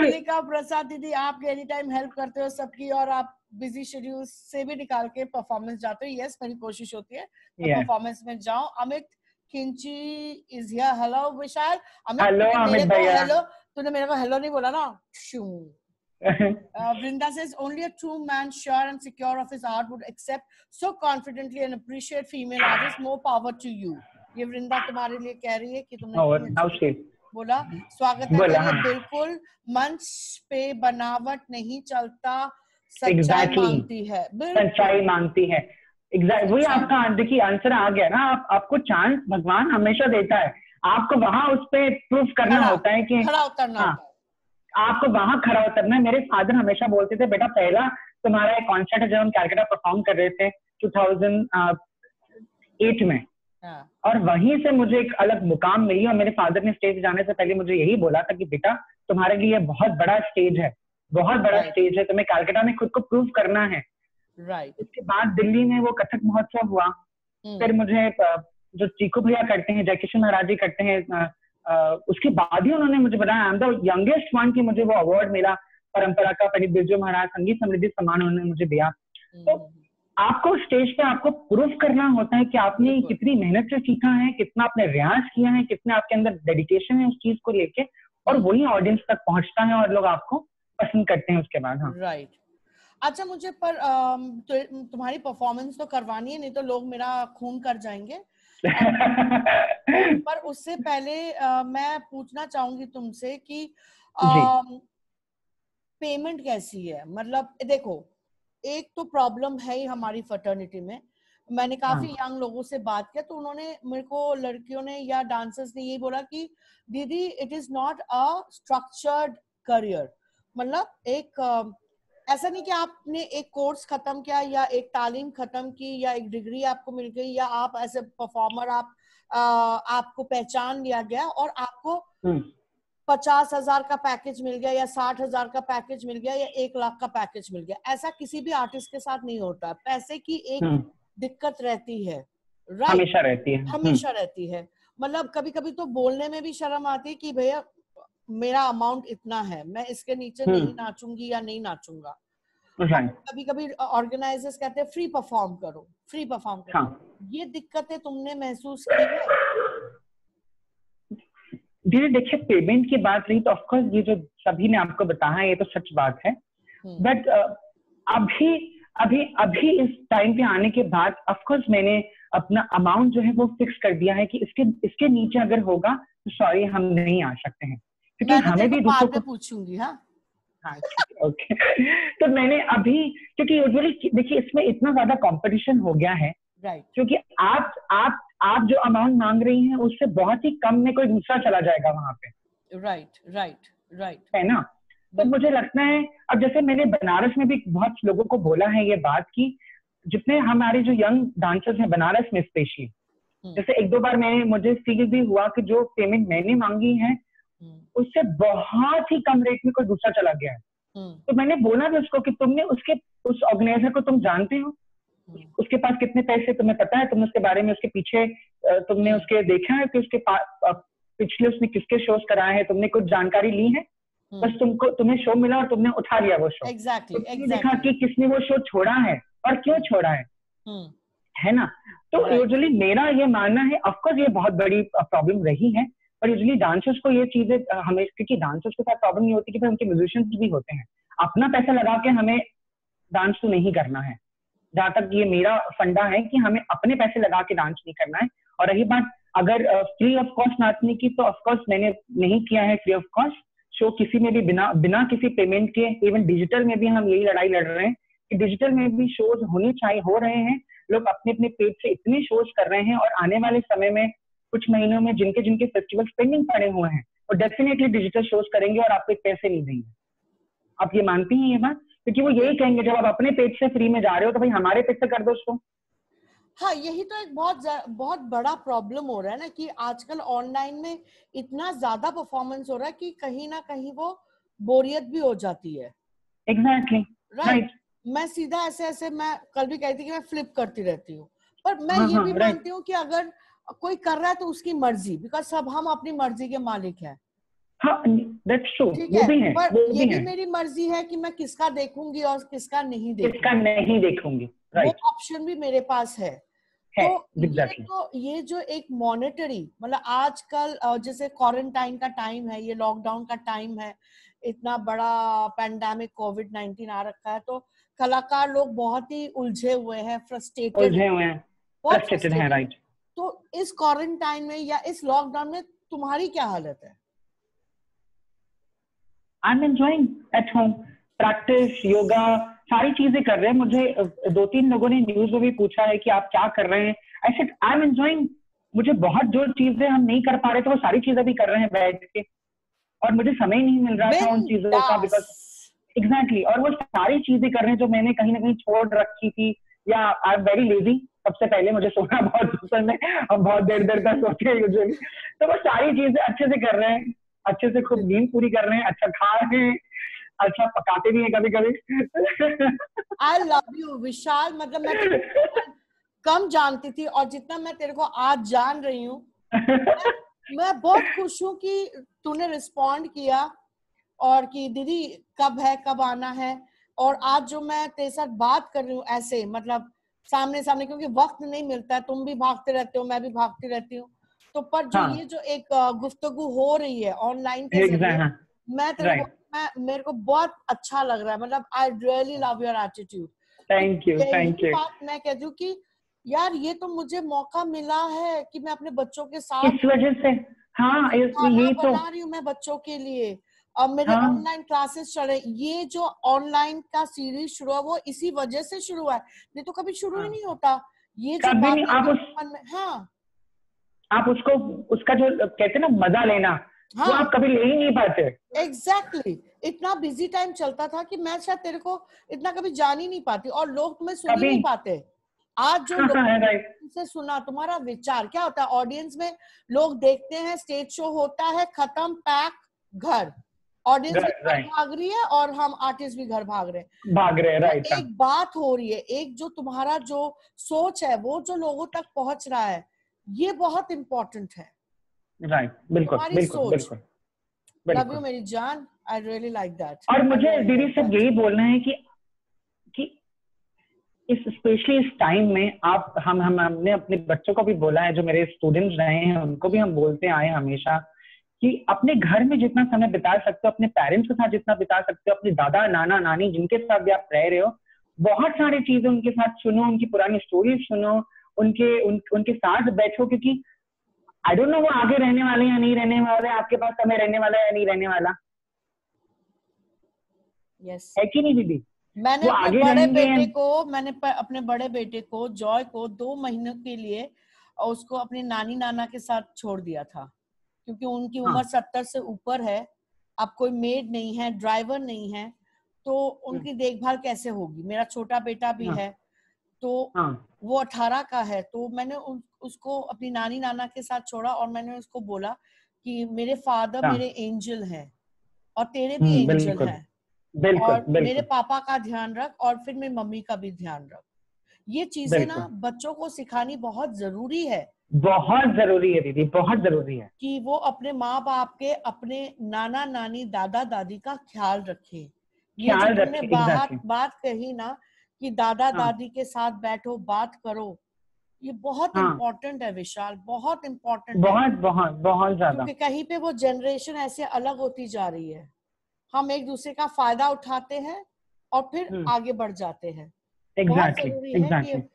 S3: मल्लिका प्रसाद दीदी आप एनी टाइम हेल्प करते हो सबकी और आप बिज़ी शेड्यूल से भी निकाल के परफॉर्मेंस जाते हो। यस मेरी कोशिश होती है. परफॉर्मेंस में जाओ Amit Kinchi is here hello Vishal. Amit.
S2: Hello
S3: तूने मेरे को हेलो नहीं बोला ना? शू। Uh, Vrinda says only a true man, sure and secure of his art, would accept so confidently and appreciate female artists. More power to you. ये वृंदा तुम्हारे लिए कह रही है कि तुमने
S2: और नाउ शी
S3: बोला स्वागत है
S2: बोला, हाँ।
S3: बिल्कुल मंच पे बनावट नहीं चलता सच्चाई
S2: Exactly.
S3: मांगती है
S2: सच्चाई मांगती है एग्जैक्ट वही आपका देखिए आंसर आ गया ना आप आपको चांस भगवान हमेशा देता है आपको वहाँ उस पर प्रूफ करना होता है कि
S3: खड़ा उतरना
S2: हाँ। आपको वहाँ खड़ा उतरना है मेरे फादर हमेशा बोलते थे बेटा पहला तुम्हारा एक कॉन्सर्ट है जब हम कैलकाटा परफॉर्म कर रहे थे 2008 में।
S3: हाँ,
S2: और वहीं से मुझे एक अलग मुकाम मिली और मेरे फादर ने स्टेज जाने से पहले मुझे यही बोला था कि बेटा तुम्हारे लिए बहुत बड़ा स्टेज है बहुत बड़ा
S3: Right.
S2: स्टेज है तुम्हें कैलकाटा में खुद को प्रूव करना है।
S3: Right.
S2: उसके बाद दिल्ली में वो कथक महोत्सव हुआ।
S3: हम्म,
S2: फिर मुझे जो चीकू भैया करते हैं जयकिशन महाराज जी करते हैं उसके बाद ही उन्होंने मुझे बताया I am the youngest one की मुझे वो अवार्ड मिला परंपरा का पंडित बिरजू महाराज संगीत समृद्धि सम्मान उन्होंने मुझे दिया। तो आपको स्टेज पे आपको प्रूफ करना होता है कि आपने कितनी मेहनत से सीखा है कितना आपने रियाज किया है कितना आपके अंदर डेडिकेशन है उस चीज़ को लेके और
S3: हम्म।
S2: वही ऑडियंस तक पहुँचता है और लोग आपको पसंद करते हैं उसके बाद हाँ।
S3: राइट अच्छा मुझे पर तो, तुम्हारी परफॉर्मेंस तो करवानी है नहीं तो लोग मेरा खून कर जाएँगे। पर उससे पहले अ, मैं पूछना चाहूँगी तुमसे कि
S2: जी।
S3: पेमेंट कैसी है? मतलब देखो एक तो प्रॉब्लम है ही हमारी फटर्निटी में। मैंने काफ़ी यंग लोगों से बात किया तो उन्होंने मेरे को लड़कियों ने या डांसर्स ने यही बोला कि दीदी it is not a structured career मतलब एक ऐसा नहीं कि आपने एक कोर्स खत्म किया या एक तालीम खत्म की या एक डिग्री आपको मिल गई या आप एज ए परफॉर्मर आप अ, आपको पहचान लिया गया और आपको
S2: हम्म,
S3: पचास हज़ार का पैकेज मिल गया या साठ हज़ार का पैकेज मिल गया या एक लाख का पैकेज मिल गया। ऐसा किसी भी आर्टिस्ट के साथ नहीं होता। पैसे की एक
S2: हम्म,
S3: दिक्कत रहती है। राइट
S2: हमेशा रहती है। हम्म,
S3: हमेशा रहती है। मतलब कभी कभी तो बोलने में भी शर्म आती है कि भैया मेरा अमाउंट इतना है मैं इसके नीचे
S2: हम्म।
S3: नहीं नाचूँगी या नहीं नाचूँगा। कभी कभी ऑर्गेनाइजर्स कहते हैं फ्री परफॉर्म करो फ्री परफॉर्म करो।
S2: हाँ।
S3: ये दिक्कतें तुमने महसूस की है?
S2: धीरे देखिए पेमेंट की बात रही तो ऑफकोर्स ये जो सभी ने आपको बताया है ये तो सच बात है।
S3: हम्म,
S2: बट अभी अभी अभी इस टाइम पे आने के बाद ऑफकोर्स मैंने अपना अमाउंट जो है वो फिक्स कर दिया है कि इसके इसके नीचे अगर होगा तो सॉरी हम नहीं आ सकते हैं। क्योंकि हमें भी दूसरों को
S3: पूछूँगी हाँ?
S2: ओके तो मैंने अभी क्योंकि यूजुअली देखिए इसमें इतना ज़्यादा कंपटीशन हो गया है
S3: राइट
S2: क्योंकि आप आप आप जो अमाउंट मांग रही हैं उससे बहुत ही कम में कोई दूसरा चला जाएगा वहाँ पे।
S3: राइट राइट राइट
S2: है ना? तो मुझे लगता है अब जैसे मैंने बनारस में भी बहुत लोगों को बोला है ये बात की जितने हमारे जो यंग डांसर्स हैं बनारस में स्पेशली
S3: हम्म।
S2: जैसे एक दो बार मैंने मुझे फील भी हुआ कि जो पेमेंट मैंने मांगी है उससे बहुत ही कम रेट में कोई दूसरा चला गया है। तो मैंने बोला भी उसको कि तुमने उसके उस ऑर्गेनाइजर को तुम जानते हो? उसके पास कितने पैसे तुम्हें पता है? तुमने उसके बारे में उसके पीछे तुमने उसके देखा है कि उसके पिछले उसने किसके शोज़ कराए हैं? तुमने कुछ जानकारी ली है? बस तुमको तुम्हें शो मिला और तुमने उठा लिया वो शो
S3: एग्जैक्टली
S2: तुमने देखा कि किसने वो शो छोड़ा है और क्यों छोड़ा है। है ना? तो यूजली मेरा ये मानना है ऑफकोर्स ये बहुत बड़ी प्रॉब्लम रही है। पर यूजुअली डांसर्स को ये चीज़ें हमें, क्योंकि डांसर्स के साथ प्रॉब्लम नहीं होती कि भाई उनके म्यूजिशियंस भी होते हैं। अपना पैसा लगा के हमें डांस तो नहीं करना है। जहाँ तक ये मेरा फंडा है कि हमें अपने पैसे लगा के डांस नहीं करना है। और रही बात, अगर फ्री ऑफ़ कॉस्ट नाचने की तो ऑफकोर्स मैंने नहीं किया है फ्री ऑफ़ कॉस्ट शो किसी में भी बिना बिना किसी पेमेंट के इवन डिजिटल में भी हम यही लड़ाई लड़ रहे हैं कि डिजिटल में भी शोज़ होने चाहिए, हो रहे हैं। लोग अपने अपने पेज से इतने शोज़ कर रहे हैं और आने वाले समय में कुछ महीनों में जिनके जिनके फेस्टिवल पेंडिंग पड़े हुए हैं वो डेफिनेटली डिजिटल शोज़ करेंगे और आपको पैसे नहीं देंगे। आप ये मानती हैं ये बात? क्योंकि वो यही कहेंगे जब आप अपने पेज से फ्री में जा रहे हो तो भाई हमारे पेज से कर दो उसको
S3: हाँ यही तो एक बहुत बहुत बड़ा प्रॉब्लम हो रहा है ना कि आजकल ऑनलाइन में इतना ज़्यादा परफॉर्मेंस हो रहा है कि कहीं ना कहीं वो बोरियत भी हो जाती है।
S2: एग्जैक्टली
S3: राइट
S2: राइट
S3: मैं सीधा ऐसे ऐसे मैं कल भी कहती कि मैं फ्लिप करती रहती हूँ। पर मैं
S2: हाँ,
S3: ये
S2: हाँ,
S3: भी
S2: right.
S3: मानती हूँ कि अगर कोई कर रहा है तो उसकी मर्ज़ी बिकॉज़ सब हम अपनी मर्ज़ी के मालिक हैं।
S2: हाँ
S3: ठीक
S2: भी
S3: है पर
S2: वो
S3: ये
S2: भी
S3: भी मेरी मर्ज़ी है कि मैं किसका देखूँगी और किसका नहीं देखूँगी।
S2: नहीं देखूँगी
S3: वो ऑप्शन भी मेरे पास है।
S2: है
S3: तो ये तो ये जो एक मॉनिटरी मतलब आजकल जैसे क्वारंटाइन का टाइम है ये लॉकडाउन का टाइम है इतना बड़ा पैंडेमिक कोविड 19 आ रखा है तो कलाकार लोग बहुत ही उलझे हुए हैं फ्रस्ट्रेटेड
S2: उलझे हुए हैं फ्रस्ट्रेटेड हैं राइट
S3: तो इस क्वारंटाइन में या इस लॉकडाउन में तुम्हारी क्या हालत है?
S2: I am enjoying at home practice yoga सारी चीज़ें कर रहे हैं। मुझे दो तीन लोगों ने न्यूज़ में भी पूछा है कि आप क्या कर रहे हैं। I said I am enjoying मुझे बहुत जो चीज़ें हम नहीं कर पा रहे थे वो सारी चीज़ें भी कर रहे हैं बैठ के। और मुझे समय नहीं मिल रहा था उन चीज़ों का बिकॉज़ एग्जैक्टली और वो सारी चीज़ें कर रहे हैं जो मैंने कहीं ना कहीं छोड़ रखी थी या आई एम वेरी लेजी सबसे पहले मुझे सोना बहुत पसंद है। हम बहुत देर देर तक सोते हैं यूजुअली तो वो सारी चीज़ें अच्छे से कर रहे हैं। अच्छे से खूब नींद पूरी कर रहे हैं। अच्छा खा रहे हैं। अच्छा पकाते भी हैं कभी कभी
S3: आई लव यू विशाल। मतलब मैं कम जानती थी और जितना मैं तेरे को आज जान रही हूँ, मैं बहुत खुश हूँ कि तूने रिस्पॉन्ड किया और कि दीदी कब है, कब आना है? और आज जो मैं तेरे साथ बात कर रही हूँ ऐसे मतलब सामने सामने क्योंकि वक्त नहीं मिलता है तुम भी भागते रहते हो मैं भी भागती रहती हूँ। तो पर जो
S2: हाँ।
S3: ये जो एक गुफ्तगू हो रही है ऑनलाइन के ज़रिए मैं तेरे
S2: Right.
S3: को मैं मेरे को बहुत अच्छा लग रहा है मतलब I really love your
S2: attitude thank you
S3: thank
S2: you
S3: बात मैं कहती हूँ कि यार ये तो मुझे मौका मिला है कि मैं अपने बच्चों के साथ
S2: इस वजह से हाँ इस-
S3: खाना
S2: तो
S3: बना रही हूँ मैं बच्चों के लिए। अब मेरे
S2: हाँ।
S3: ऑनलाइन क्लासेस चल रहे ये जो ऑनलाइन का सीरीज़ शुरू हुआ वो इसी वजह से शुरू हुआ है। नहीं तो कभी शुरू ही
S2: हाँ।
S3: नहीं होता। ये जो
S2: आप उस-
S3: हाँ।
S2: आप उसको उसका जो कहते हैं ना मज़ा लेना हाँ, वो
S3: हाँ।
S2: आप कभी ले ही नहीं पाते।
S3: Exactly exactly. इतना बिज़ी टाइम चलता था कि मैं शायद तेरे को इतना कभी जान ही नहीं पाती और लोग तुम्हें सुन ही नहीं पाते। आज जो
S2: हाँ,
S3: लोग
S2: हाँ,
S3: से सुना तुम्हारा विचार क्या होता है? ऑडियंस में लोग देखते हैं स्टेज शो होता है खत्म पैक घर। ऑडियंस भी घर. भाग रही है और हम आर्टिस्ट भी घर भाग रहे हैं।
S2: भाग रहे
S3: तो
S2: राइट
S3: एक बात हो रही है एक जो तुम्हारा जो सोच है वो जो लोगों तक पहुँच रहा है ये बहुत इम्पोर्टेंट है।
S2: राइट बिल्कुल बिल्कुल बिल्कुल
S3: लव यू मेरी जान। आई रियली लाइक दैट
S2: और मुझे दीदी सब यही बोलना है कि कि इस स्पेशली इस टाइम में आप हम हम हमने अपने बच्चों को भी बोला है जो मेरे स्टूडेंट्स रहे हैं उनको भी हम बोलते आए हमेशा। कि अपने घर में जितना समय बिता सकते हो अपने पेरेंट्स के साथ जितना बिता सकते हो अपने दादा नाना नानी जिनके साथ भी आप रह रहे हो बहुत सारी चीज़ें उनके साथ सुनो उनकी पुरानी स्टोरीज सुनो उनके उन, उनके साथ बैठो क्योंकि आई डोंट नो वो आगे रहने वाले या नहीं रहने वाले आपके पास समय रहने वाला या नहीं रहने वाला।
S3: यस
S2: है कि नहीं दीदी?
S3: मैंने अपने बड़े। बेटे को मैंने अपने बड़े बेटे को जॉय को दो महीनों के लिए उसको अपनी नानी नाना के साथ छोड़ दिया था। क्योंकि उनकी
S2: हाँ।
S3: उम्र सत्तर से ऊपर है अब कोई मेड नहीं है ड्राइवर नहीं है तो उनकी देखभाल कैसे होगी? मेरा छोटा बेटा भी
S2: हाँ।
S3: है तो
S2: हाँ।
S3: वो अठारह का है तो मैंने उन, उसको अपनी नानी नाना के साथ छोड़ा और मैंने उसको बोला कि मेरे फादर
S2: हाँ।
S3: मेरे एंजल हैं और तेरे भी
S2: हम्म,
S3: एंजल
S2: बिल्कुल,
S3: हैं। और मेरे पापा का ध्यान रख और फिर मेरी मम्मी का भी ध्यान रख। ये चीज़ें ना बच्चों को सिखानी बहुत ज़रूरी है।
S2: बहुत ज़रूरी है दीदी बहुत ज़रूरी है।
S3: कि वो अपने माँ बाप के अपने नाना नानी दादा दादी का ख्याल रखे
S2: ख्याल
S3: तुमने बात बात कही ना कि दादा
S2: हाँ।
S3: दादी के साथ बैठो बात करो ये बहुत इम्पोर्टेंट हाँ। है विशाल बहुत इम्पोर्टेंट है।
S2: बहुत बहुत बहुत ज़्यादा।
S3: क्योंकि कहीं पे वो जनरेशन ऐसे अलग होती जा रही है। हम एक दूसरे का फ़ायदा उठाते हैं और फिर
S2: हम्म।
S3: आगे बढ़ जाते हैं। बहुत
S2: एग्जैक्टली
S3: ज़रूरी है
S2: एग्जैक्टली
S3: कि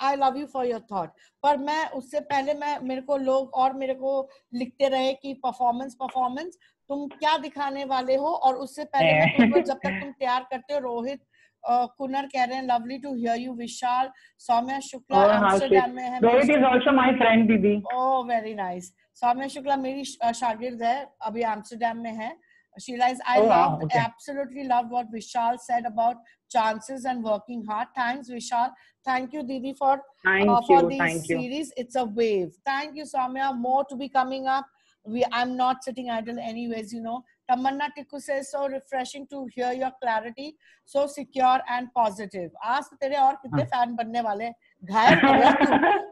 S3: I love you for your thought पर मैं उससे पहले मैं मेरे को लोग और मेरे को लिखते रहे कि परफॉर्मेंस परफॉर्मेंस तुम क्या दिखाने वाले हो? और उससे पहले मैं तुमको जब तक तुम तैयार करते हो रोहित कुनर कह रहे हैं lovely to hear you Vishal Saumya Shukla
S2: Oh,
S3: Amsterdam में है
S2: Rohit is also my friend दीदी
S3: oh very nice Saumya Shukla मेरी शागिर्द है अभी एम्स्टरडैम में है। Sheila is, I
S2: oh,
S3: loved, wow.
S2: okay.
S3: absolutely loved what Vishal said about chances and working hard. Thanks, Vishal. Thank you, Didi, for,
S2: thank
S3: uh, for
S2: you, this
S3: series. You. It's a wave. Thank you, Samya. More to be coming up. We, I'm not sitting idle anyways, you know. Tamanna Tikku says, so refreshing to hear your clarity, so secure and positive. Ask tere
S2: aur
S3: kitne fan banne wale घायल तू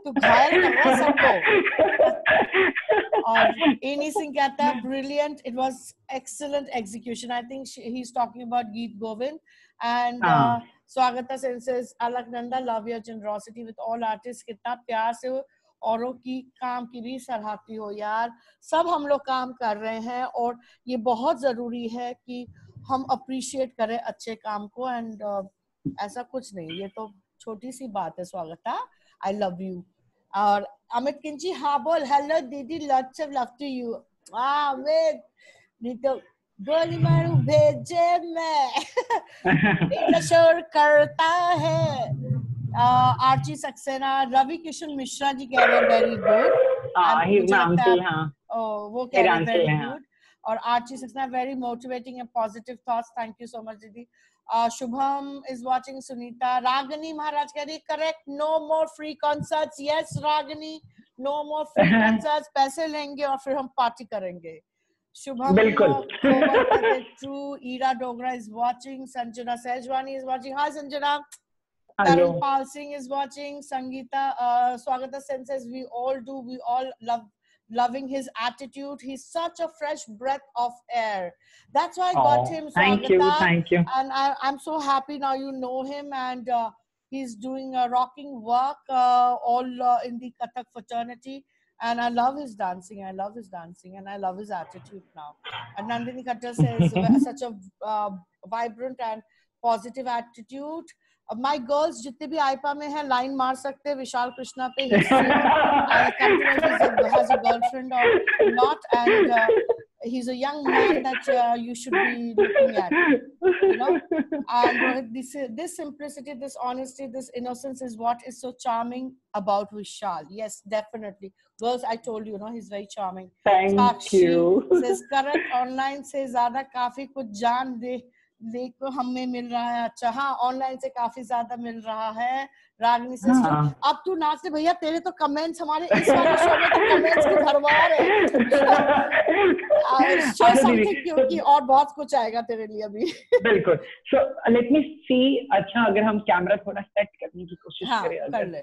S3: तू घायल कर रहा सबको। और इनी सिंह कहता है brilliant it was excellent execution I think he is talking about Geet Govind and.
S2: Swagata
S3: Sen says Alaknanda love your generosity with all artist कितना प्यार से औरों की काम की भी सराहती हो यार। सब हम लोग काम कर रहे हैं और ये बहुत ज़रूरी है कि हम अप्रिशिएट करें अच्छे काम को एंड uh, ऐसा कुछ नहीं। ये तो छोटी सी बात है स्वागता। आई लव यू और अमित किंची हाँ बोल हेलो दीदी lots of love to you हाँ अमित। नहीं तो गोली मारू भेजे मैं। शोर करता है। आर्ची सक्सेना रवि किशन मिश्रा जी कह रहे हैं वेरी गुड
S2: हाँ ही से
S3: है
S2: हाँ।
S3: वो कह रहे हैं वेरी
S2: हाँ।
S3: गुड और Archi Saxena very motivating and positive thoughts thank you so much दीदी। शुभम इज़ वॉचिंग सुनीता रागनी महाराज कह रही correct no more free concert yes Ragini no more free concert पैसे लेंगे और फिर हम पार्टी करेंगे. शुभम
S2: बिल्कुल।
S3: True Ira Dogra is watching Sanjana Sahajwani is watching hi Sanjana Karan Pal Singh is watching Sangeeta Swagat Sen says we all do we all love loving his attitude. He's such a fresh breath of air. That's why I got
S2: Oh,
S3: him.
S2: thank you, thank you.
S3: and I, I'm so happy now you know him and uh, he's doing a rocking work uh, all uh, in the Kathak fraternity and I love his dancing I love his dancing and I love his attitude now and Nandini Khattar says such a uh, vibrant and positive attitude uh, my girls जितने भी आईपा में हैं line मार सकते हैं विशाल कृष्णा पे he's single. I can't remember if he has a girlfriend or not and uh, he's a young man that uh, you should be looking at you know and Rohit, this this simplicity this honesty this innocence is what is so charming about vishal yes definitely girls i told you, you know he's very charming
S2: Thank
S3: Sakshi
S2: you.
S3: says correct online से ज्यादा काफी कुछ जान दे देखो हमें मिल रहा है अच्छा हाँ ऑनलाइन से काफ़ी ज़्यादा मिल रहा है रागनी से
S2: हाँ।
S3: अब तू नाच ले भैया तेरे तो कमेंट्स हमारे इस वाले शो में तो कमेंट्स की भरमार है। शो
S2: अच्छा
S3: समथिंग क्योंकि और बहुत कुछ आएगा तेरे लिए अभी।
S2: बिल्कुल। सो लेट मी सी अच्छा अगर हम कैमरा थोड़ा सेट करने की कोशिश
S3: हाँ
S2: करें
S3: कर ले।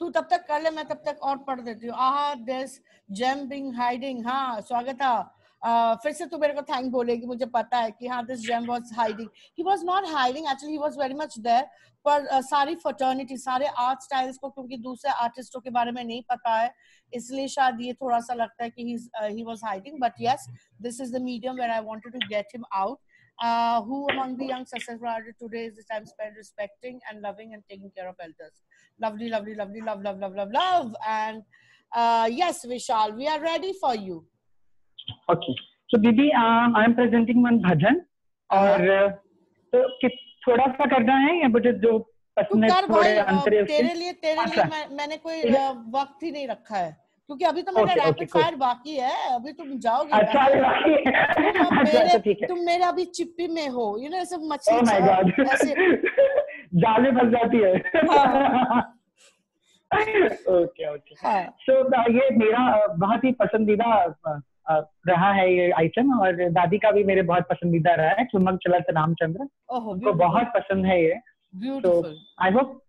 S3: तू तब तक कर ले मैं तब तक और पढ़ देती हूँ। आहा दिस जेम बिंग हाइडिंग हाँ स्वागत है। Uh, फिर से तू मेरे को थैंक बोलेगी मुझे पता है कि हाँ this gem was hiding he was not hiding actually he was very much there पर uh, सारी फर्टर्निटी सारे आर्ट स्टाइल्स को क्योंकि दूसरे आर्टिस्टों के बारे में नहीं पता है इसलिए शायद ये थोड़ा सा लगता है कि he was hiding but yes this is the medium where I wanted to get him out uh, who among the young successful artists today is the time spent respecting and loving and taking care of elders? Lovely, lovely, lovely, love, love, love, love, love. And uh, yes, Vishal, we are ready for you.
S2: Okay so दीदी I am presenting one bhajan और तो कि थोड़ा सा करना है या मुझे जो पसंद है थोड़े अंतरे
S3: तेरे लिए तेरे लिए। मैं, मैंने कोई वक्त ही नहीं रखा है। क्योंकि अभी तो मेरा रैपिड फायर बाकी है अभी तुम जाओगे
S2: अच्छा? बाकी है।
S3: तुम
S2: अच्छा अच्छा
S3: मेरे
S2: ठीक है।
S3: तुम मेरे अभी चिप्पी में हो यू नो ऐसे
S2: ओह
S3: मछली
S2: माय
S3: च-
S2: गॉड
S3: ऐसे।
S2: जाल फंस जाती है। ओके ओके सो ये मेरा बहुत ही पसंदीदा रहा है ये आइटम और दादी का भी मेरे बहुत पसंदीदा रहा है चुमक चलत रामचंद्र।
S3: ओह
S2: उनको बहुत पसंद है ये। तो आई होप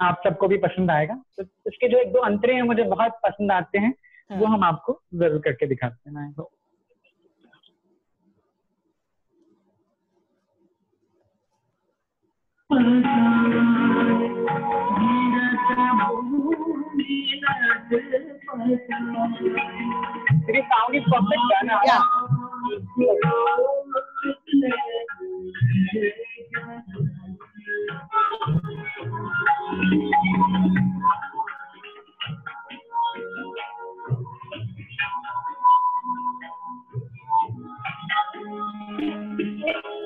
S2: आप सबको भी पसंद आएगा। तो इसके जो एक दो अंतरे हैं मुझे बहुत पसंद आते हैं वो हम आपको ज़रूर करके दिखाते हैं I hope This sound is perfect, Jana.
S3: Yeah.
S4: Thank you.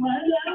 S4: my
S3: life.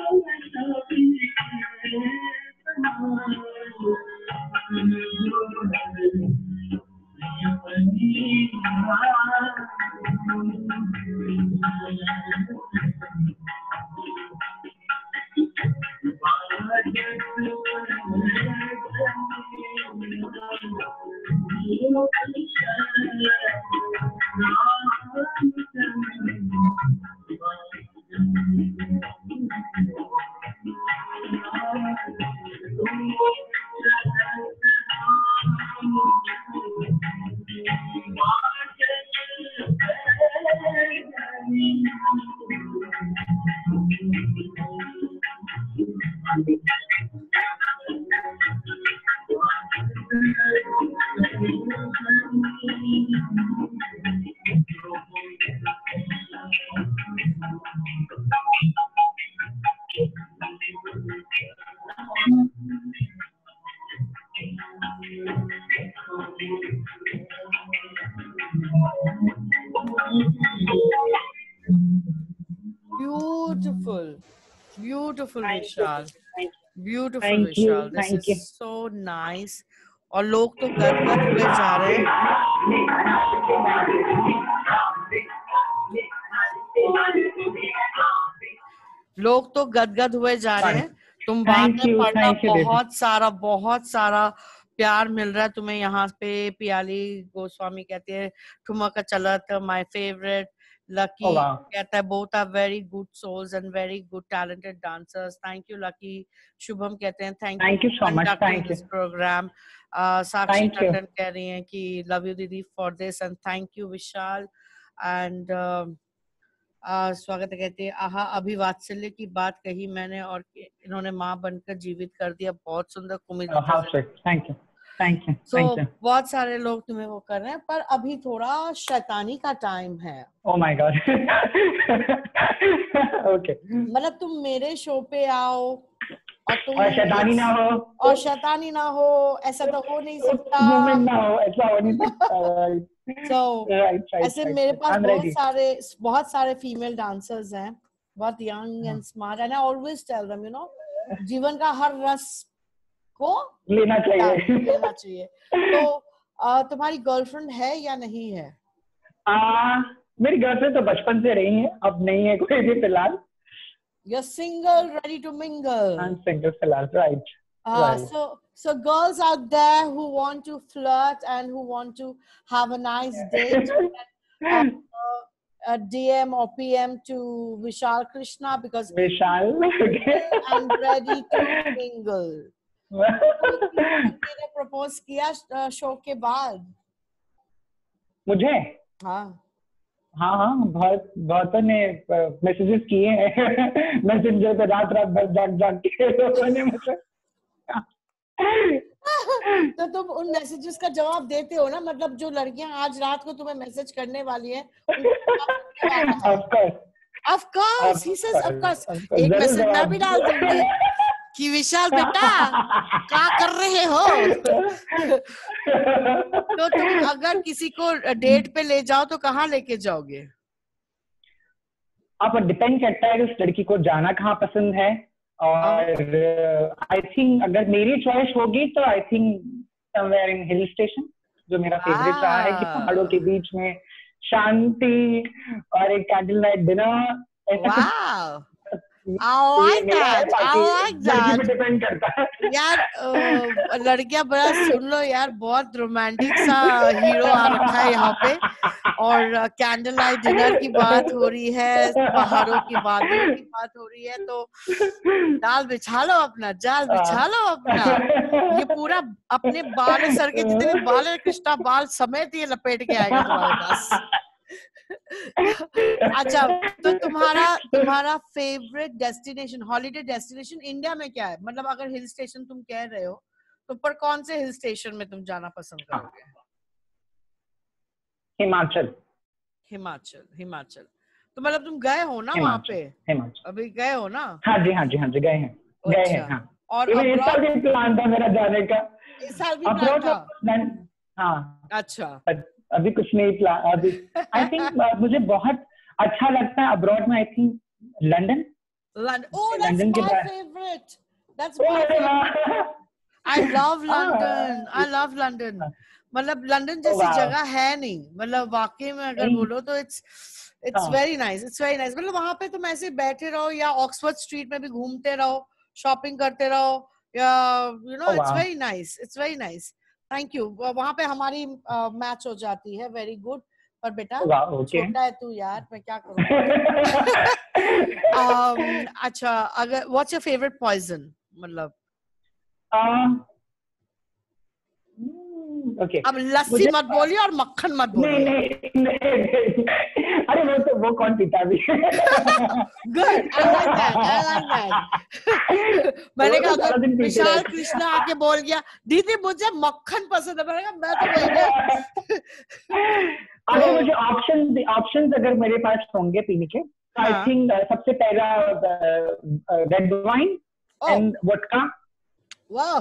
S4: Vishal beautiful
S3: Vishal this is so nice और लोग तो गर्व गर्व हुए जा रहे लोग तो गदगद हुए जा रहे हैं। तुम बात
S4: में
S3: पढ़ना बहुत सारा बहुत सारा प्यार मिल रहा है तुम्हें। यहाँ पे पियाली गोस्वामी कहते है ठुमक चलत my favourite Lucky
S4: Oh, wow.
S3: है both are very good souls and very good talented dancers thank you Lucky Shubham कहते हैं thank
S4: Thank you you so much. Thank you.
S3: This programme Sakshi
S4: Thank you.
S3: Tandon कह रही हैं कि love you दीदी for this and thank you Vishal and Swagat है कहती है आहा अभी वात्सल्य की बात कही मैंने और इन्होंने माँ बनकर जीवित कर दिया बहुत सुंदर कुमित
S4: थैंक how
S3: तो
S4: Thank you.
S3: बहुत सारे लोग तुम्हें वो कर रहे हैं पर अभी थोड़ा शैतानी का टाइम है
S4: Oh my God. okay.
S3: मतलब तुम मेरे शो पे आओ और तुम
S4: और शैतानी ना हो
S3: और शैतानी ना हो ऐसा तो हो नहीं सकता
S4: मूवमेंट ना हो ऐसा हो नहीं सकता right
S3: ऐसे मेरे पास बहुत सारे बहुत सारे फीमेल डांसर्स हैं बहुत young and smart and I always tell them you know जीवन का हर रस को
S4: लेना चाहिए
S3: लेना चाहिए तो अ, तुम्हारी गर्लफ्रेंड है या नहीं है
S4: आ, मेरी गर्लफ्रेंड तो बचपन से रही है अब नहीं है कोई भी फ़िलहाल
S3: You're single, ready to mingle.
S2: I'm single फ़िलहाल right
S3: Uh,
S2: right.
S3: so, so girls out there who want to flirt and who want to have a nice date, uh, DM or PM to Vishal Krishna because
S2: Vishal
S3: I'm ready to mingle. मैंने propose किया show के बाद।
S2: मुझे?
S3: हाँ।
S2: हाँ हाँ बहुत बहुतों ने मैसेजेस किए हैं। मैसेंजर पे रात रात भर जाग जाग के लोगों ने मुझे
S3: तो तुम उन मैसेजेस का जवाब देते हो ना? मतलब जो लड़कियाँ आज रात को तुम्हें मैसेज करने वाली है
S2: ऑफ़ कोर्स
S3: ऑफ़ कोर्स ही। सेज ऑफ़ कोर्स एक मैसेज मैं भी डाल दूँगी। कि विशाल बेटा क्या कर रहे हो? तो तुम अगर किसी को डेट पे ले जाओ तो कहाँ लेके जाओगे?
S2: आप डिपेंड करता है कि उस लड़की को जाना कहाँ पसंद है। और आई थिंक अगर मेरी चॉइस होगी तो I think somewhere in hill station जो मेरा फेवरेट रहा है कि पहाड़ों के बीच में शांति और एक
S3: candle night dinner wow
S2: depend करता है।
S3: यार लड़कियाँ बड़ा सुन लो यार बहुत रोमांटिक सा हीरो आ रखा है यहाँ पे। और कैंडल लाइट डिनर की बात हो रही है पहाड़ों की बातों की बात हो रही है तो जाल बिछा लो अपना जाल बिछा लो अपना। ये पूरा अपने बाल सर के जितने बाल कृष्णा बाल समेत ये लपेट के आएगा तुम्हारे पास। अच्छा तो तुम्हारा तुम्हारा favourite destination holiday destination India में क्या है? मतलब अगर हिल स्टेशन तुम कह रहे हो तो पर कौन से हिल स्टेशन में तुम जाना पसंद करोगे?
S2: हिमाचल।
S3: हिमाचल हिमाचल। तो मतलब तुम गए हो ना वहाँ पे?
S2: हिमाचल।
S3: अभी गए हो ना?
S2: हाँ जी हाँ जी हाँ जी गए हैं। गए हैं
S3: अच्छा।
S2: हाँ।
S3: और
S2: इस साल भी प्लान था मेरा जाने का।
S3: इस साल भी प्लान था?
S2: हाँ।
S3: अच्छा।
S2: अभी कुछ नहीं प्लान अभी। आई थिंक मुझे बहुत अच्छा लगता है अब्रॉड में आई थिंक लंदन
S3: लंदन
S2: के बाद-
S3: आई लव
S2: हाँ।
S3: लंदन आई लव लंदन
S2: हाँ।
S3: मतलब लंदन जैसी
S2: वाह।
S3: जगह है नहीं। मतलब वाकई में अगर। बोलो तो it's
S2: it's.
S3: Very nice it's very nice मतलब वहाँ पे तुम ऐसे बैठे रहो या ऑक्सफोर्ड स्ट्रीट में भी घूमते रहो शॉपिंग करते रहो या you know
S2: Oh, it's
S3: very nice it's very nice thank you वहाँ पे हमारी मैच हो जाती है. वेरी गुड पर बेटा छोटा है तू यार मैं क्या करूँ? Um, अच्छा अगर व्हाट्स योर फेवरेट पॉइजन मतलब
S2: ओके
S3: अब लस्सी मत बोलिए और मक्खन मत बोलिए।
S2: नहीं नहीं। नहीं। अरे वो तो वो कौन पीता अभी
S3: good I like that I like that मैंने
S2: तो
S3: कहा अगर विशाल कृष्णा आके बोल गया दीदी मुझे मक्खन पसंद है। मैंने कहा मैं तो वही है
S2: अगर मुझे ऑप्शन ऑप्शंस अगर मेरे पास होंगे पीने के आई
S3: हाँ।
S2: थिंक सबसे पहला रेड वाइन एंड वोडका
S3: वाह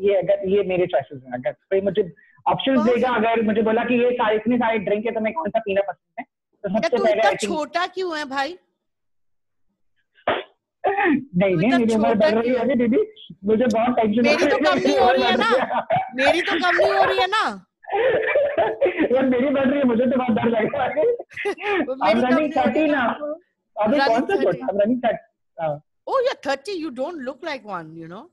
S2: ये अगर ये मेरे चॉइसेस हैं अगर कोई मुझे ऑप्शंस
S3: बहुत
S2: देगा अगर मुझे बोला कि ये सारे इतने सारे ड्रिंक है तो मैं कौन सा पीना पसंद है? तो सबसे पहले
S3: छोटा क्यों है भाई?
S2: नहीं नहीं मेरी उम्र बढ़ रही है दीदी। मुझे बहुत टेंशन
S3: मेरी तो कम नहीं हो रही है ना। मेरी तो कम नहीं हो रही है ना।
S2: यार मेरी बढ़ रही है मुझे तो बहुत डर लग रहा है। 30
S3: है
S2: now.
S3: ना।
S2: अभी कौन सा छोटा? I'm running 30 हाँ.
S3: Oh, you're 30. You don't look like one, you know.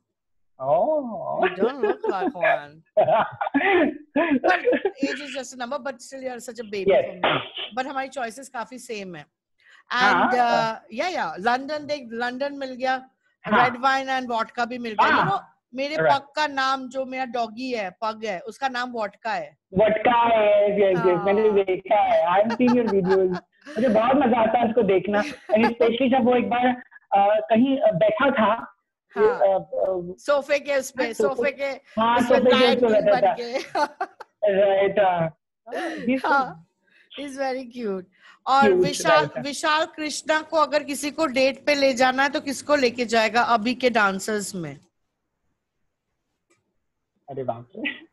S2: Oh.
S3: You don't look like one. But age is just a number, but still you're such a baby
S2: yes.
S3: for me. But हमारी choices काफ़ी same है.
S2: हाँ,
S3: And uh, yeah, yeah, London देख London मिल गया,
S2: हाँ.
S3: red wine and vodka भी मिल गया. You
S2: हाँ.
S3: know, मेरे
S2: Right.
S3: पग का नाम जो मेरा डॉगी है, पग है, उसका नाम वोटका है.
S2: वटका है yes, yes, yes.
S3: हाँ.
S2: मैंने देखा है I am seeing your videos मुझे बहुत मज़ा आता है उसको देखना एंड स्पेशली जब वो एक बार अ, कहीं बैठा था
S3: हाँ.
S2: अ,
S3: सोफे के उस पे,
S2: सोफे-
S3: के
S2: हाँ सोफे के
S3: बन के.
S2: राइट
S3: हाँ, he's very cute. और विशाल विशाल कृष्णा को अगर किसी को डेट पे ले जाना है तो किसको लेके जाएगा अभी के डांसर्स में?
S2: अरे बाप रे।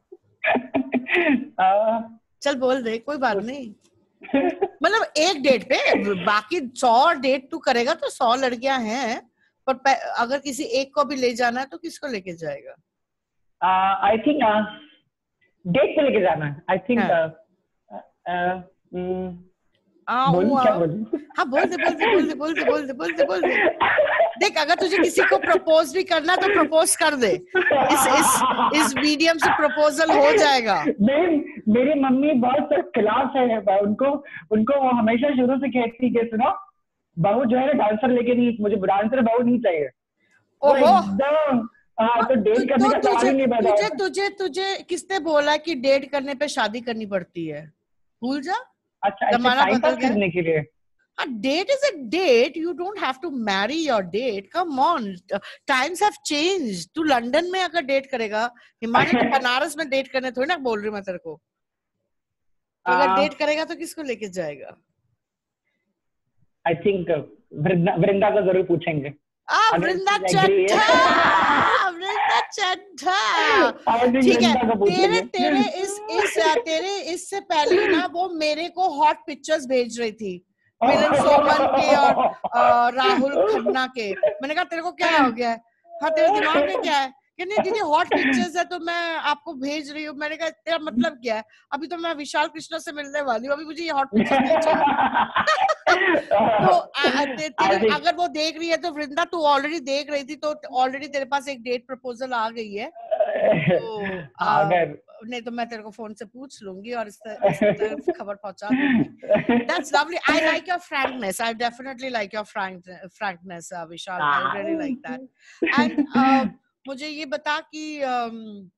S3: चल बोल दे कोई बात नहीं। मतलब एक डेट पे बाकी सौ डेट तू करेगा तो सौ लड़कियाँ हैं। पर अगर किसी एक को भी ले जाना है तो किसको लेके जाएगा?
S2: आई थिंक डेट पे लेके जाना आई थिंक
S3: हाँ। हाँ
S2: बोली
S3: हूँ,
S2: क्या
S3: हाँ।
S2: बोली?
S3: हाँ बोल दे बोल दे बोल दे बोल दे बोल दे बोल दे बोल दे। देख अगर तुझे किसी को प्रपोज भी करना तो प्रपोज कर दे। इस इस इस मीडियम से प्रपोजल हो जाएगा।
S2: मेरी मेरी मम्मी बहुत खिलाफ है उनको उनको वो हमेशा शुरू से कहती कि सुनो बहू जो है ना डांसर लेके नहीं मुझे डांसर बहू नहीं चाहिए एकदम हाँ तो डेट करने
S3: तो
S2: का सवाल ही नहीं पैदा
S3: तुझे तुझे तुझे किसने बोला कि डेट करने पे शादी करनी पड़ती है भूल जा
S2: अच्छा ऐसे
S3: जमाना बदल गया।
S2: करने के लिए
S3: A date is a date. You don't have to marry your date. Come on. Times have changed. तू लंदन में अगर डेट करेगा हिमानी तो बनारस में डेट करने थोड़ी ना बोल रही हूँ मैं तेरे को तो अगर डेट करेगा तो किसको लेके जाएगा
S2: आई थिंक वृंदा वृंदा को ज़रूर पूछेंगे।
S3: वृंदा वृंदा चड्ढा! ठीक है तेरे तेरे इस इस तेरे इससे पहले ना वो मेरे को हॉट पिक्चर्स भेज रही थी। मिलन सोमन के और राहुल खन्ना के। मैंने कहा तेरे को क्या हो गया है? हाँ तेरे दिमाग में क्या है? कि नहीं दीदी हॉट पिक्चर्स है तो मैं आपको भेज रही हूँ। मैंने कहा तेरा मतलब क्या है? अभी तो मैं विशाल कृष्णा से मिलने वाली हूँ अभी मुझे ये हॉट चाहिए तो तेरे अगर वो देख रही है तो वृंदा तू ऑलरेडी देख रही थी तो ऑलरेडी तेरे पास एक डेट प्रपोजल आ गई है। तो, नहीं तो मैं तेरे को फ़ोन से पूछ लूँगी और खबर पहुँचा that's lovely I like your frankness I definitely like your frank frankness Vishal I really like that and मुझे ये बता कि um,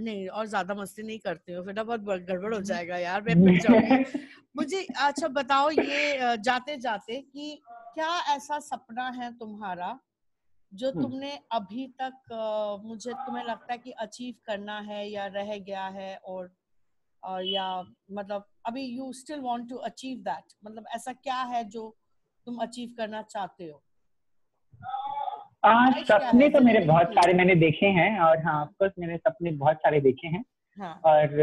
S3: नहीं और ज़्यादा मस्ती नहीं करती हूँ फिर ना बहुत गड़बड़ हो जाएगा यार मैं पिट जाऊँगी मुझे अच्छा बताओ ये जाते जाते कि क्या ऐसा सपना है तुम्हारा जो। तुमने अभी तक मुझे तुम्हें लगता है कि अचीव करना है या रह गया है और और या मतलब अभी you still want to achieve that मतलब ऐसा क्या है जो तुम अचीव करना चाहते हो क्या
S2: सपने तो मेरे बहुत सारे मैंने देखे हैं और हाँ ऑफकोर्स मैंने सपने बहुत सारे देखे हैं।
S3: हाँ।
S2: और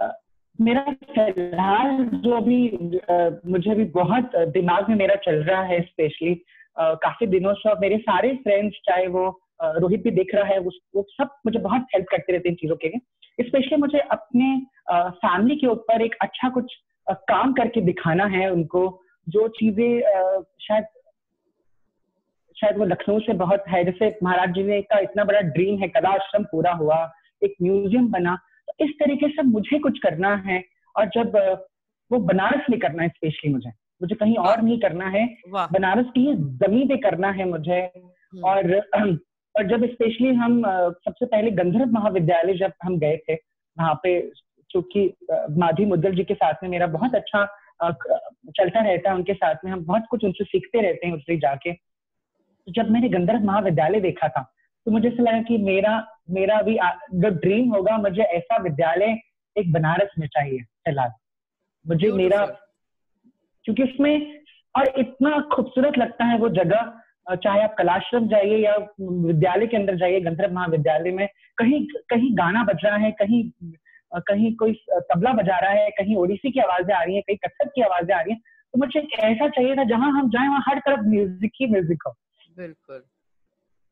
S2: अ, मेरा फ़िलहाल जो भी अ, मुझे भी बहुत दिमाग में मेरा चल रहा है स्पेशली काफ़ी दिनों से और मेरे सारे फ्रेंड्स चाहे वो रोहित भी देख रहा है उस- वो सब मुझे बहुत हेल्प करते रहते हैं इन चीज़ों के लिए। स्पेशली मुझे अपने फैमिली के ऊपर एक अच्छा कुछ काम करके दिखाना है उनको जो चीज़ें शायद शायद वो लखनऊ से बहुत है जैसे महाराज जी ने का इतना बड़ा ड्रीम है कला आश्रम पूरा हुआ एक म्यूज़ियम बना तो इस तरीके से मुझे कुछ करना है और जब वो बनारस में करना है स्पेशली मुझे मुझे कहीं और नहीं करना है बनारस की ज़मीन पे करना है मुझे
S3: हम्म,
S2: और और जब स्पेशली हम सबसे पहले गंधर्व महाविद्यालय जब हम गए थे वहाँ पे चूँकि माधी मुद्दल जी के साथ में मेरा बहुत अच्छा चलता रहता है उनके साथ में हम बहुत कुछ उनसे सीखते रहते हैं उससे जाके तो जब मैंने गंधर्व महाविद्यालय देखा था तो मुझे ऐसा लगा कि मेरा मेरा भी जो ड्रीम होगा मुझे ऐसा विद्यालय एक बनारस में चाहिए फ़िलहाल। मुझे मेरा क्योंकि उसमें और इतना खूबसूरत लगता है वो जगह चाहे आप कलाश्रम जाइए या विद्यालय के अंदर जाइए गंधर्व महाविद्यालय में कहीं कहीं गाना बज रहा है कहीं कहीं कोई तबला बजा रहा है कहीं ओडिसी की आवाज़ें आ रही हैं कहीं कथक की आवाज़ें आ रही हैं तो मुझे एक ऐसा चाहिए था जहाँ हम जाए वहाँ हर तरफ़ म्यूज़िक ही म्यूज़िक हो।
S3: बिल्कुल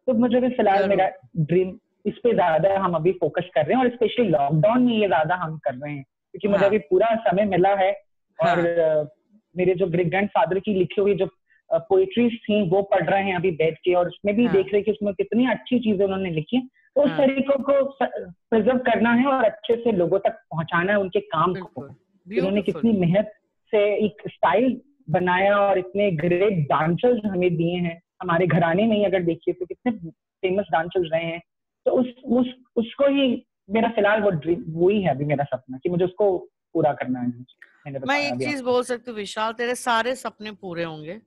S2: तो मुझे भी फ़िलहाल मेरा ड्रीम इस पे ज़्यादा हम अभी फोकस कर रहे हैं और स्पेशली लॉकडाउन में ये ज़्यादा हम कर रहे हैं क्योंकि मुझे
S3: हाँ।
S2: अभी पूरा समय मिला है और
S3: हाँ।
S2: मेरे जो ग्रेट ग्रैंड फादर की लिखी हुई जो पोइट्रीज थी वो पढ़ रहे हैं अभी बैठ के और उसमें भी
S3: हाँ।
S2: देख रहे हैं कि उसमें कितनी अच्छी चीज़ें उन्होंने लिखी है तो उस। तरीकों को प्रिजर्व करना है और अच्छे से लोगों तक पहुंचाना है उनके काम को उन्होंने कितनी मेहनत से एक स्टाइल बनाया और इतने ग्रेट डांसर्स हमें दिए हैं हमारे घराने में ही अगर देखिए तो कितने फ़ेमस डांसर्स रहे हैं। तो उस उस उसको ही मेरा फ़िलहाल वो ड्रीम वही है अभी मेरा सपना कि मुझे उसको पूरा करना है।
S3: मैं एक चीज़ बोल सकती हूँ विशाल तेरे सारे सपने पूरे होंगे।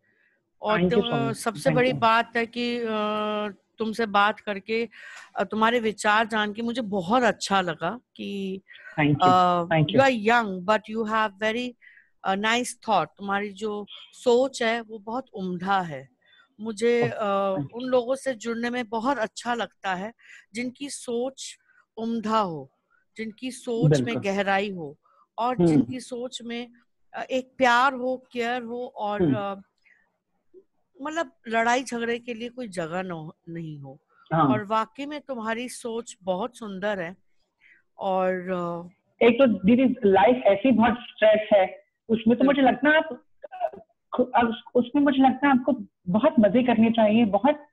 S3: और तुम सबसे बड़ी बात है कि तुमसे बात करके तुम्हारे विचार जान के मुझे बहुत अच्छा लगा कि
S2: you.
S3: Are young but you have very nice thought तुम्हारी जो सोच है वो बहुत उम्दा है। मुझे
S2: thank
S3: उन लोगों से जुड़ने में बहुत अच्छा लगता है जिनकी सोच उम्दा हो जिनकी सोच में गहराई हो और। जिनकी सोच में एक प्यार हो केयर हो और। मतलब लड़ाई झगड़े के लिए कोई जगह न नहीं हो।
S2: हाँ।
S3: और वाकई में तुम्हारी सोच बहुत सुंदर है और
S2: एक तो दीदी लाइफ ऐसी बहुत स्ट्रेस है उसमें तो मुझे लगता है आप उसमें मुझे लगता है आपको बहुत मज़े करने चाहिए बहुत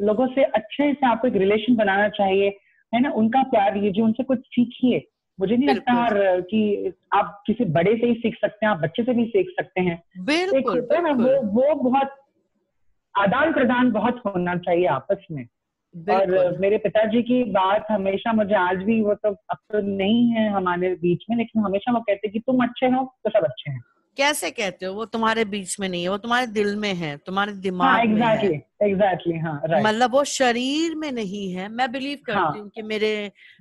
S2: लोगों से अच्छे से आपको एक रिलेशन बनाना चाहिए है ना? उनका प्यार लीजिए उनसे कुछ सीखिए। मुझे नहीं लगता और कि आप किसी बड़े से ही सीख सकते हैं आप बच्चे से भी सीख सकते हैं।
S3: बिल्कुल
S2: ना वो वो बहुत आदान प्रदान बहुत होना चाहिए आपस में। और मेरे पिताजी की बात हमेशा मुझे आज भी वो तो अब तो नहीं है हमारे बीच में लेकिन हमेशा वो कहते कि तुम अच्छे हो तो सब अच्छे हैं।
S3: कैसे कहते हो वो तुम्हारे बीच में नहीं है वो तुम्हारे दिल में है तुम्हारे दिमाग
S2: हाँ
S3: दिमाग में है
S2: एग्जैक्टली हाँ राइट
S3: मतलब वो शरीर में नहीं है मैं बिलीव
S2: हाँ।
S3: करती हूँ कि मेरे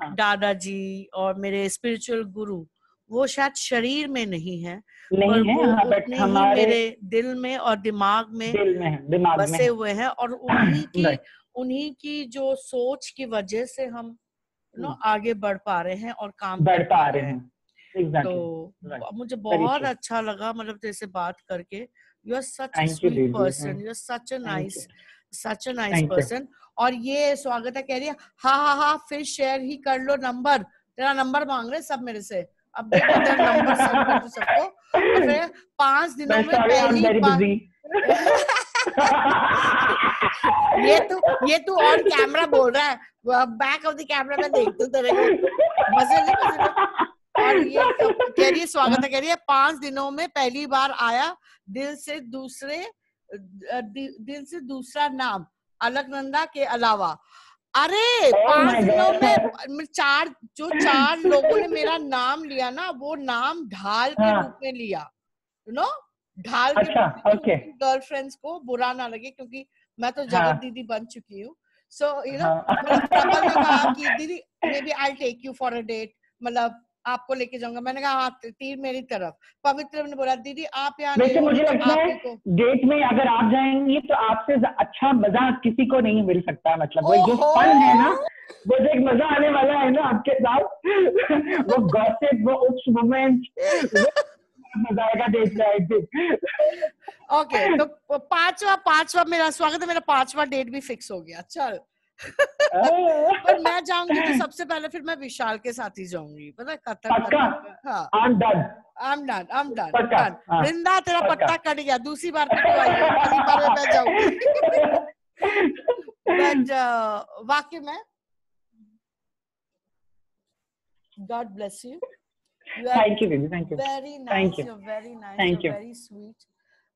S2: हाँ।
S3: दादाजी और मेरे स्पिरिचुअल गुरु वो शायद शरीर में नहीं है
S2: नहीं है
S3: वो
S2: हाँ बट
S3: उतने ही
S2: हमारे
S3: मेरे दिल में और दिमाग में
S2: दिल में दिमाग में
S3: बसे
S2: है
S3: हुए हैं और उन्हीं की
S2: Right.
S3: उन्हीं की जो सोच की वजह से हम नो
S2: हम्म।
S3: आगे बढ़ पा रहे हैं और काम
S2: बढ़
S3: कर
S2: पा रहे हैं एग्जैक्टली
S3: तो
S2: Right.
S3: मुझे बहुत अच्छा लगा मतलब तेरे से बात करके।
S2: You are
S3: such sweet person you
S2: are
S3: such a nice such
S2: a nice
S3: person और ये स्वागत कह रही है हाँ हाँ हाँ फिर शेयर ही कर लो नंबर तेरा नंबर मांग रहे सब मेरे से? अब देखो तेरा नंबर सेंड कर दो सबको. फिर पाँच दिनों
S2: में
S3: पहली बार ये तू ये तू ऑन कैमरा बोल रहा है। बैक ऑफ़ द कैमरा में देखती हूँ तेरे को। मज़े ले मज़े और ये कह रही है स्वागत है कह रही है पाँच दिनों में पहली बार आया दिल से दूसरे दि- दिल से दूसरा नाम अलकनंदा के अलावा अरे
S2: Oh
S3: पाँच दिनों में चार जो चार लोगों ने मेरा नाम लिया ना वो नाम ढाल के
S2: हाँ।
S3: रूप में लिया यू नो ढाल के
S2: अच्छा, okay.
S3: गर्लफ्रेंड्स को बुरा ना लगे क्योंकि मैं तो
S2: हाँ।
S3: जगत दीदी बन चुकी हूँ सो यू नो
S2: हाँ।
S3: मतलब दीदी maybe I take you for a date मतलब आपको लेके जाऊँगा। मैंने कहा हाँ तीर मेरी तरफ़। पवित्र ने बोला दीदी आप यहाँ
S2: वैसे मुझे लगता है डेट में अगर आप जाएँगी तो आपसे अच्छा मज़ा किसी को नहीं मिल सकता मतलब वो जो फन है ना वो जो एक मज़ा आने वाला है ना आपके साथ वो गॉसिप वो उप्स मोमेंट मज़ा आएगा डेट का एक दिन
S3: ओके तो पांचवा पांचवा मेरा स्वागत है मेरा पांचवा डेट भी फिक्स हो गया। चल। पर मैं जाऊँगी तो सबसे पहले फिर मैं विशाल के साथ ही जाऊँगी पता कतर हाँ
S2: डन
S3: आई डन डन
S2: पक्का,
S3: डन
S2: हाँ,
S3: वृंदा तेरा पत्ता कट गया दूसरी बार पे तो आई बार में मैं जाऊँगी बट वाकई में God bless you. You
S2: thank you दीदी thank you
S3: very
S2: Thank
S3: nice.
S2: you.
S3: You're very nice.
S2: Thank
S3: you're
S2: you.
S3: very sweet.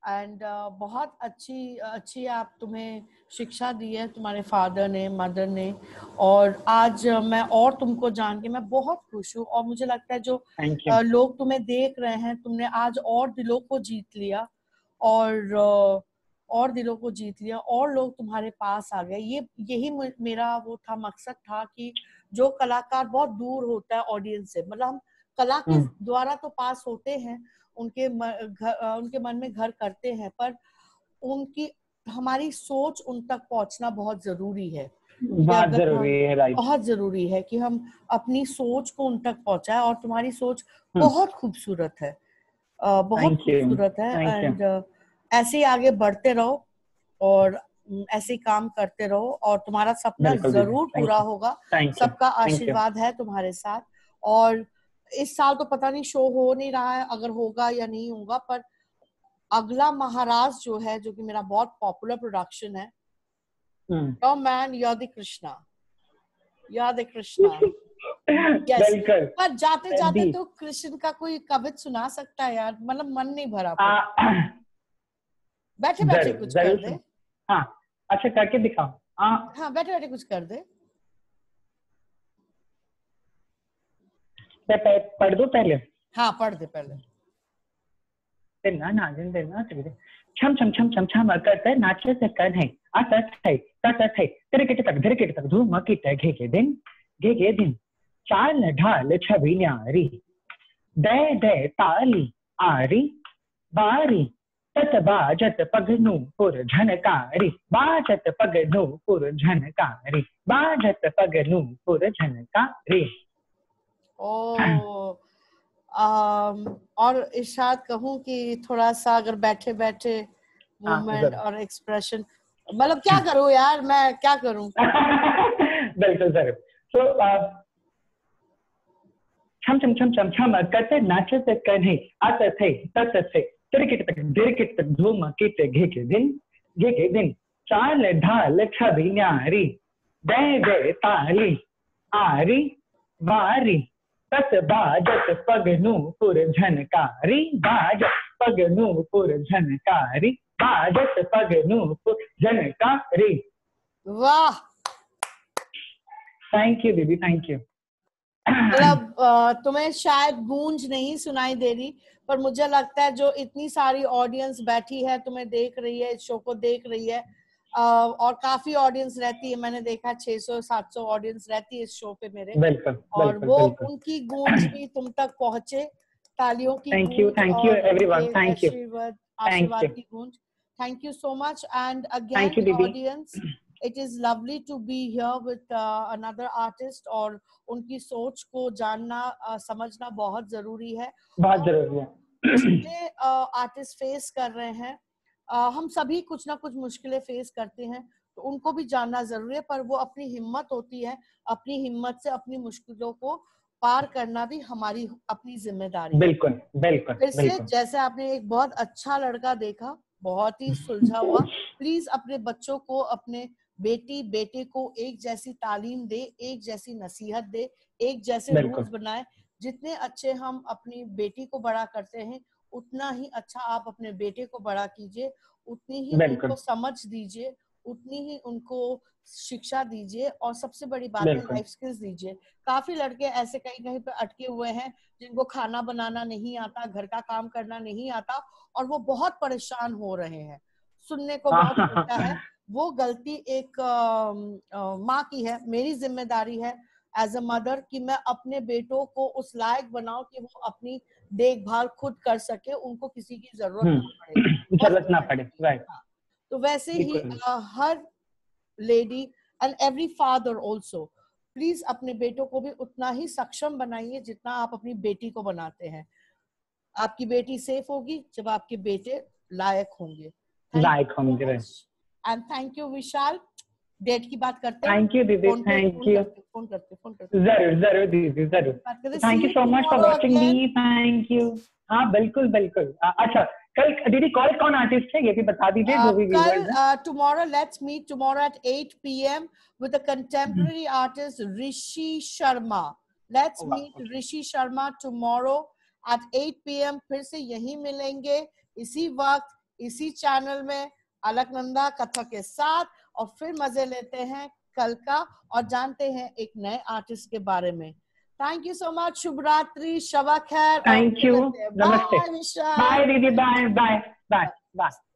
S3: And uh, बहुत अच्छी अच्छी आप तुम्हें शिक्षा दी है तुम्हारे फादर ने मदर ने। और आज uh, मैं और तुमको जान के मैं बहुत खुश हूँ और मुझे लगता है जो अ, लोग तुम्हें देख रहे हैं तुमने आज और दिलों को जीत लिया। और अ, और दिलों को जीत लिया और लोग तुम्हारे पास आ गए। ये यही मेरा वो था मकसद था कि जो कलाकार बहुत दूर होता है ऑडियंस से। मतलब हम कला के
S2: हम्म।
S3: द्वारा तो पास होते हैं उनके घर उनके मन में घर करते हैं पर उनकी हमारी सोच उन तक पहुँचना बहुत ज़रूरी है।
S2: बहुत ज़रूरी है राइट।
S3: बहुत ज़रूरी है कि हम अपनी सोच को उन तक पहुँचाए और तुम्हारी सोच
S2: हम्म।
S3: बहुत खूबसूरत है। बहुत खूबसूरत है एंड ऐसे ही आगे बढ़ते रहो और ऐसे ही काम करते रहो और तुम्हारा सपना ज़रूर पूरा होगा। सबका आशीर्वाद है तुम्हारे साथ और इस साल तो पता नहीं शो हो नहीं रहा है अगर होगा या नहीं होगा पर अगला महाराज जो है जो कि मेरा बहुत पॉपुलर प्रोडक्शन है। टॉम मैन याद कृष्णा याद कृष्णा Yes. पर जाते जाते तो कृष्ण का कोई कवित सुना सकता है यार मतलब मन नहीं भरा
S2: आ,
S3: बैठे बैठे कुछ कर दे।
S2: हाँ अच्छा करके दिखाओ। हाँ।
S3: हाँ बैठे बैठे कुछ कर दे।
S2: मैं पढ़ दो पहले।
S3: हाँ पढ़ दे पहले।
S2: छम छम छम छम छम नाचे से कर है। है है। तेरे के तक धरे के तक धूम की तक घे के दिन घे के दिन। चाल ढाल छवि न्यारी ताली आरी बारी तत बाजत पगनु पुर झनकारी। बाजत पगनु पुर झनकारी बाजत पगनु पुर झनकारी।
S3: ओ आम, और इरशाद कहूँ कि थोड़ा सा अगर बैठे बैठे मूवमेंट और एक्सप्रेशन मतलब क्या करूँ यार मैं क्या करूँ?
S2: बिल्कुल सर। तो छम छम छम छम छम कत नाचत कन्हे अत थे तत थे तिरकिट तक दिरकिट तक धूम कित घे के दिन घे के दिन चाल ढाल छवि न्यारी दे दे ताली आरी वारी तत बाजत पगनु पुर झनकारी बाजत पगनु पुर झनकारी बाजत पगनु पुर झनकारी।
S3: वाह।
S2: थैंक यू दीदी थैंक यू
S3: मतलब तुम्हें शायद गूंज नहीं सुनाई दे रही पर मुझे लगता है जो इतनी सारी ऑडियंस बैठी है तुम्हें देख रही है इस शो को देख रही है और काफ़ी ऑडियंस रहती है मैंने देखा 600 700 ऑडियंस रहती है इस शो पे मेरे।
S2: बिल्कुल
S3: और
S2: बिल्कुल
S3: वो
S2: बिल्कुल।
S3: उनकी गूंज भी तुम तक पहुँचे तालियों की गूंज
S2: thank you
S3: और
S2: everyone,
S3: उनके
S2: thank
S3: आशीर्वाद. की गूंज। Thank you
S2: so
S3: much
S2: and again
S3: audience it is lovely to be with uh, another artist और उनकी सोच को जानना uh, समझना बहुत ज़रूरी है।
S2: बहुत ज़रूरी है।
S3: आर्टिस्ट फेस कर रहे हैं हम सभी कुछ ना कुछ मुश्किलें फेस करते हैं तो उनको भी जानना ज़रूरी है पर वो अपनी हिम्मत होती है अपनी हिम्मत से अपनी मुश्किलों को पार करना भी हमारी अपनी ज़िम्मेदारी
S2: बिल्कुल बिल्कुल
S3: फिर से जैसे आपने एक बहुत अच्छा लड़का देखा बहुत ही सुलझा हुआ प्लीज़ अपने बच्चों को अपने बेटी बेटे को एक जैसी तालीम दे एक जैसी नसीहत दे एक जैसे रूल्स बनाए जितने अच्छे हम अपनी बेटी को बड़ा करते हैं उतना ही अच्छा आप अपने बेटे को बड़ा कीजिए उतनी ही उनको समझ दीजिए उतनी ही उनको शिक्षा दीजिए और सबसे बड़ी बात है लाइफ स्किल्स दीजिए। काफ़ी लड़के ऐसे कहीं कहीं पे अटके हुए हैं जिनको खाना बनाना नहीं आता घर का काम करना नहीं आता और वो बहुत परेशान हो रहे हैं। सुनने को बहुत मिलता है। वो गलती एक माँ की है मेरी ज़िम्मेदारी है एज अ मदर कि मैं अपने बेटों को उस लायक बनाऊँ कि वो अपनी देखभाल खुद कर सके उनको किसी की ज़रूरत ना पड़े।
S2: ज़रूरत ना पड़े राइट
S3: तो वैसे ही हर lady and every father also please अपने बेटों को भी उतना ही सक्षम बनाइए जितना आप अपनी बेटी को बनाते हैं। आपकी बेटी सेफ़ होगी जब आपके बेटे लायक होंगे।
S2: लायक होंगे
S3: and thank you Vishal date की बात करते हैं
S2: थैंक यू दीदी थैंक यू
S3: फ़ोन करते फ़ोन करते
S2: ज़रूर ज़रूर दीदी ज़रूर thank
S3: you
S2: so
S3: much
S2: for
S3: watching.
S2: Me thank you हाँ बिल्कुल बिल्कुल अच्छा कल दीदी कॉल कौन आर्टिस्ट है ये भी बता दीजिए
S3: Uh,
S2: जो भी
S3: कल
S2: हैं
S3: uh, tomorrow let's meet tomorrow at 8 p.m. with a contemporary artist Rishi Sharma. Let's
S2: Oh, wow,
S3: meet
S2: okay.
S3: Rishi Sharma tomorrow at 8 p.m. फिर से यही मिलेंगे इसी वक्त इसी चैनल में अलकनंदा कथक के साथ और फिर मज़े लेते हैं कल का और जानते हैं एक नए आर्टिस्ट के बारे में। थैंक यू सो मच शुभ रात्रि शवा खैर।
S2: Thank you. नमस्ते. बाय दीदी बाय बाय बाय बाय